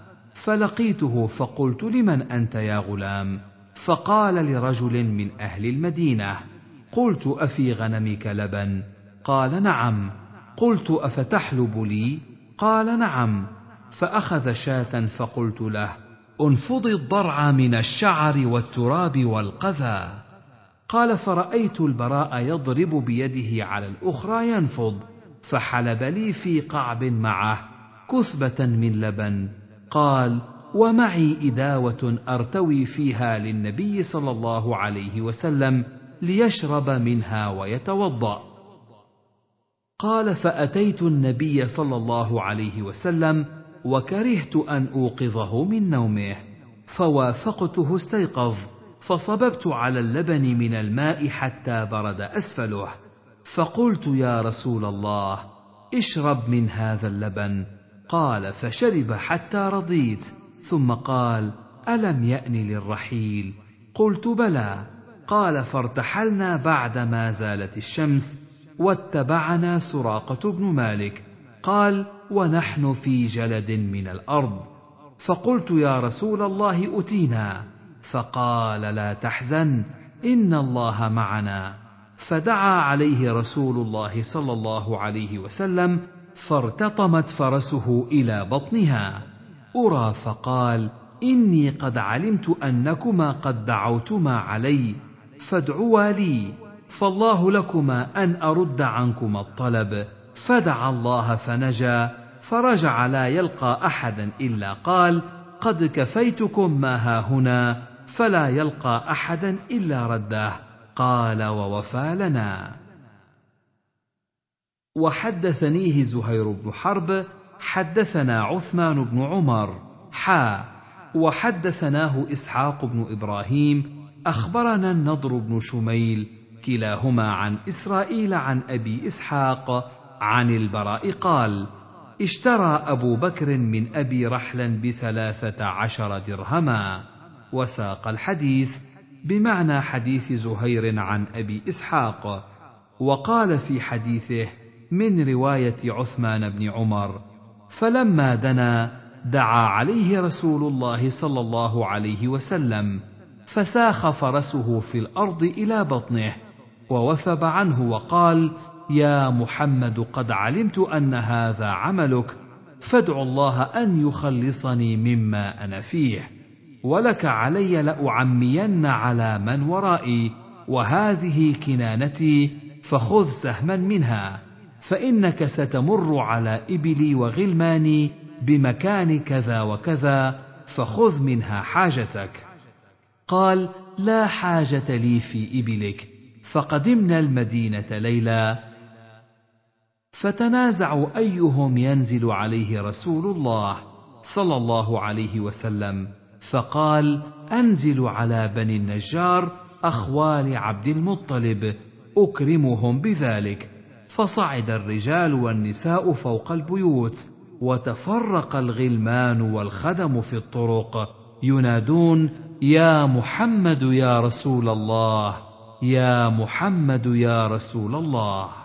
فلقيته فقلت لمن أنت يا غلام؟ فقال لرجل من أهل المدينة قلت أفي غنمك لبن؟ قال نعم. قلت أفتحلب لي؟ قال نعم. فأخذ شاة فقلت له انفض الضرع من الشعر والتراب والقذى. قال فرأيت البراء يضرب بيده على الأخرى ينفض فحلب لي في قعب معه كثبة من لبن. قال ومعي إداوة أرتوي فيها للنبي صلى الله عليه وسلم ليشرب منها ويتوضأ. قال فأتيت النبي صلى الله عليه وسلم وكرهت أن أوقظه من نومه فوافقته استيقظ فصببت على اللبن من الماء حتى برد أسفله. فقلت يا رسول الله اشرب من هذا اللبن. قال فشرب حتى رضيت. ثم قال ألم يأن للرحيل؟ قلت بلى. قال فارتحلنا بعدما زالت الشمس واتبعنا سراقة بن مالك. قال ونحن في جلد من الأرض. فقلت يا رسول الله أتينا. فقال لا تحزن إن الله معنا. فدعا عليه رسول الله صلى الله عليه وسلم فارتطمت فرسه إلى بطنها. أرى فقال إني قد علمت أنكما قد دعوتما علي فادعوا لي. فالله لكما أن أرد عنكما الطلب. فدعا الله فنجا. فرجع لا يلقى أحدا إلا قال قد كفيتكم ما ها هنا فلا يلقى أحدا إلا رده. قال ووفى لنا. وحدثنيه زهير بن حرب حدثنا عثمان بن عمر حا وحدثناه إسحاق بن إبراهيم أخبرنا النضر بن شميل كلاهما عن إسرائيل عن أبي إسحاق عن البراء قال اشترى أبو بكر من أبي رحلا بثلاثة عشر درهما. وساق الحديث بمعنى حديث زهير عن أبي إسحاق. وقال في حديثه من رواية عثمان بن عمر فلما دنا دعا عليه رسول الله صلى الله عليه وسلم فساخ فرسه في الأرض إلى بطنه ووثب عنه وقال يا محمد قد علمت أن هذا عملك فادع الله أن يخلصني مما أنا فيه. ولك علي لأعمين على من ورائي وهذه كنانتي فخذ سهما منها فإنك ستمر على إبلي وغلماني بمكان كذا وكذا فخذ منها حاجتك. قال لا حاجة لي في إبلك فقدمنا المدينة ليلا فتنازعوا أيهم ينزل عليه رسول الله صلى الله عليه وسلم فقال أنزل على بني النجار أخوال عبد المطلب أكرمهم بذلك. فصعد الرجال والنساء فوق البيوت وتفرق الغلمان والخدم في الطرق ينادون يا محمد يا رسول الله يا محمد يا رسول الله.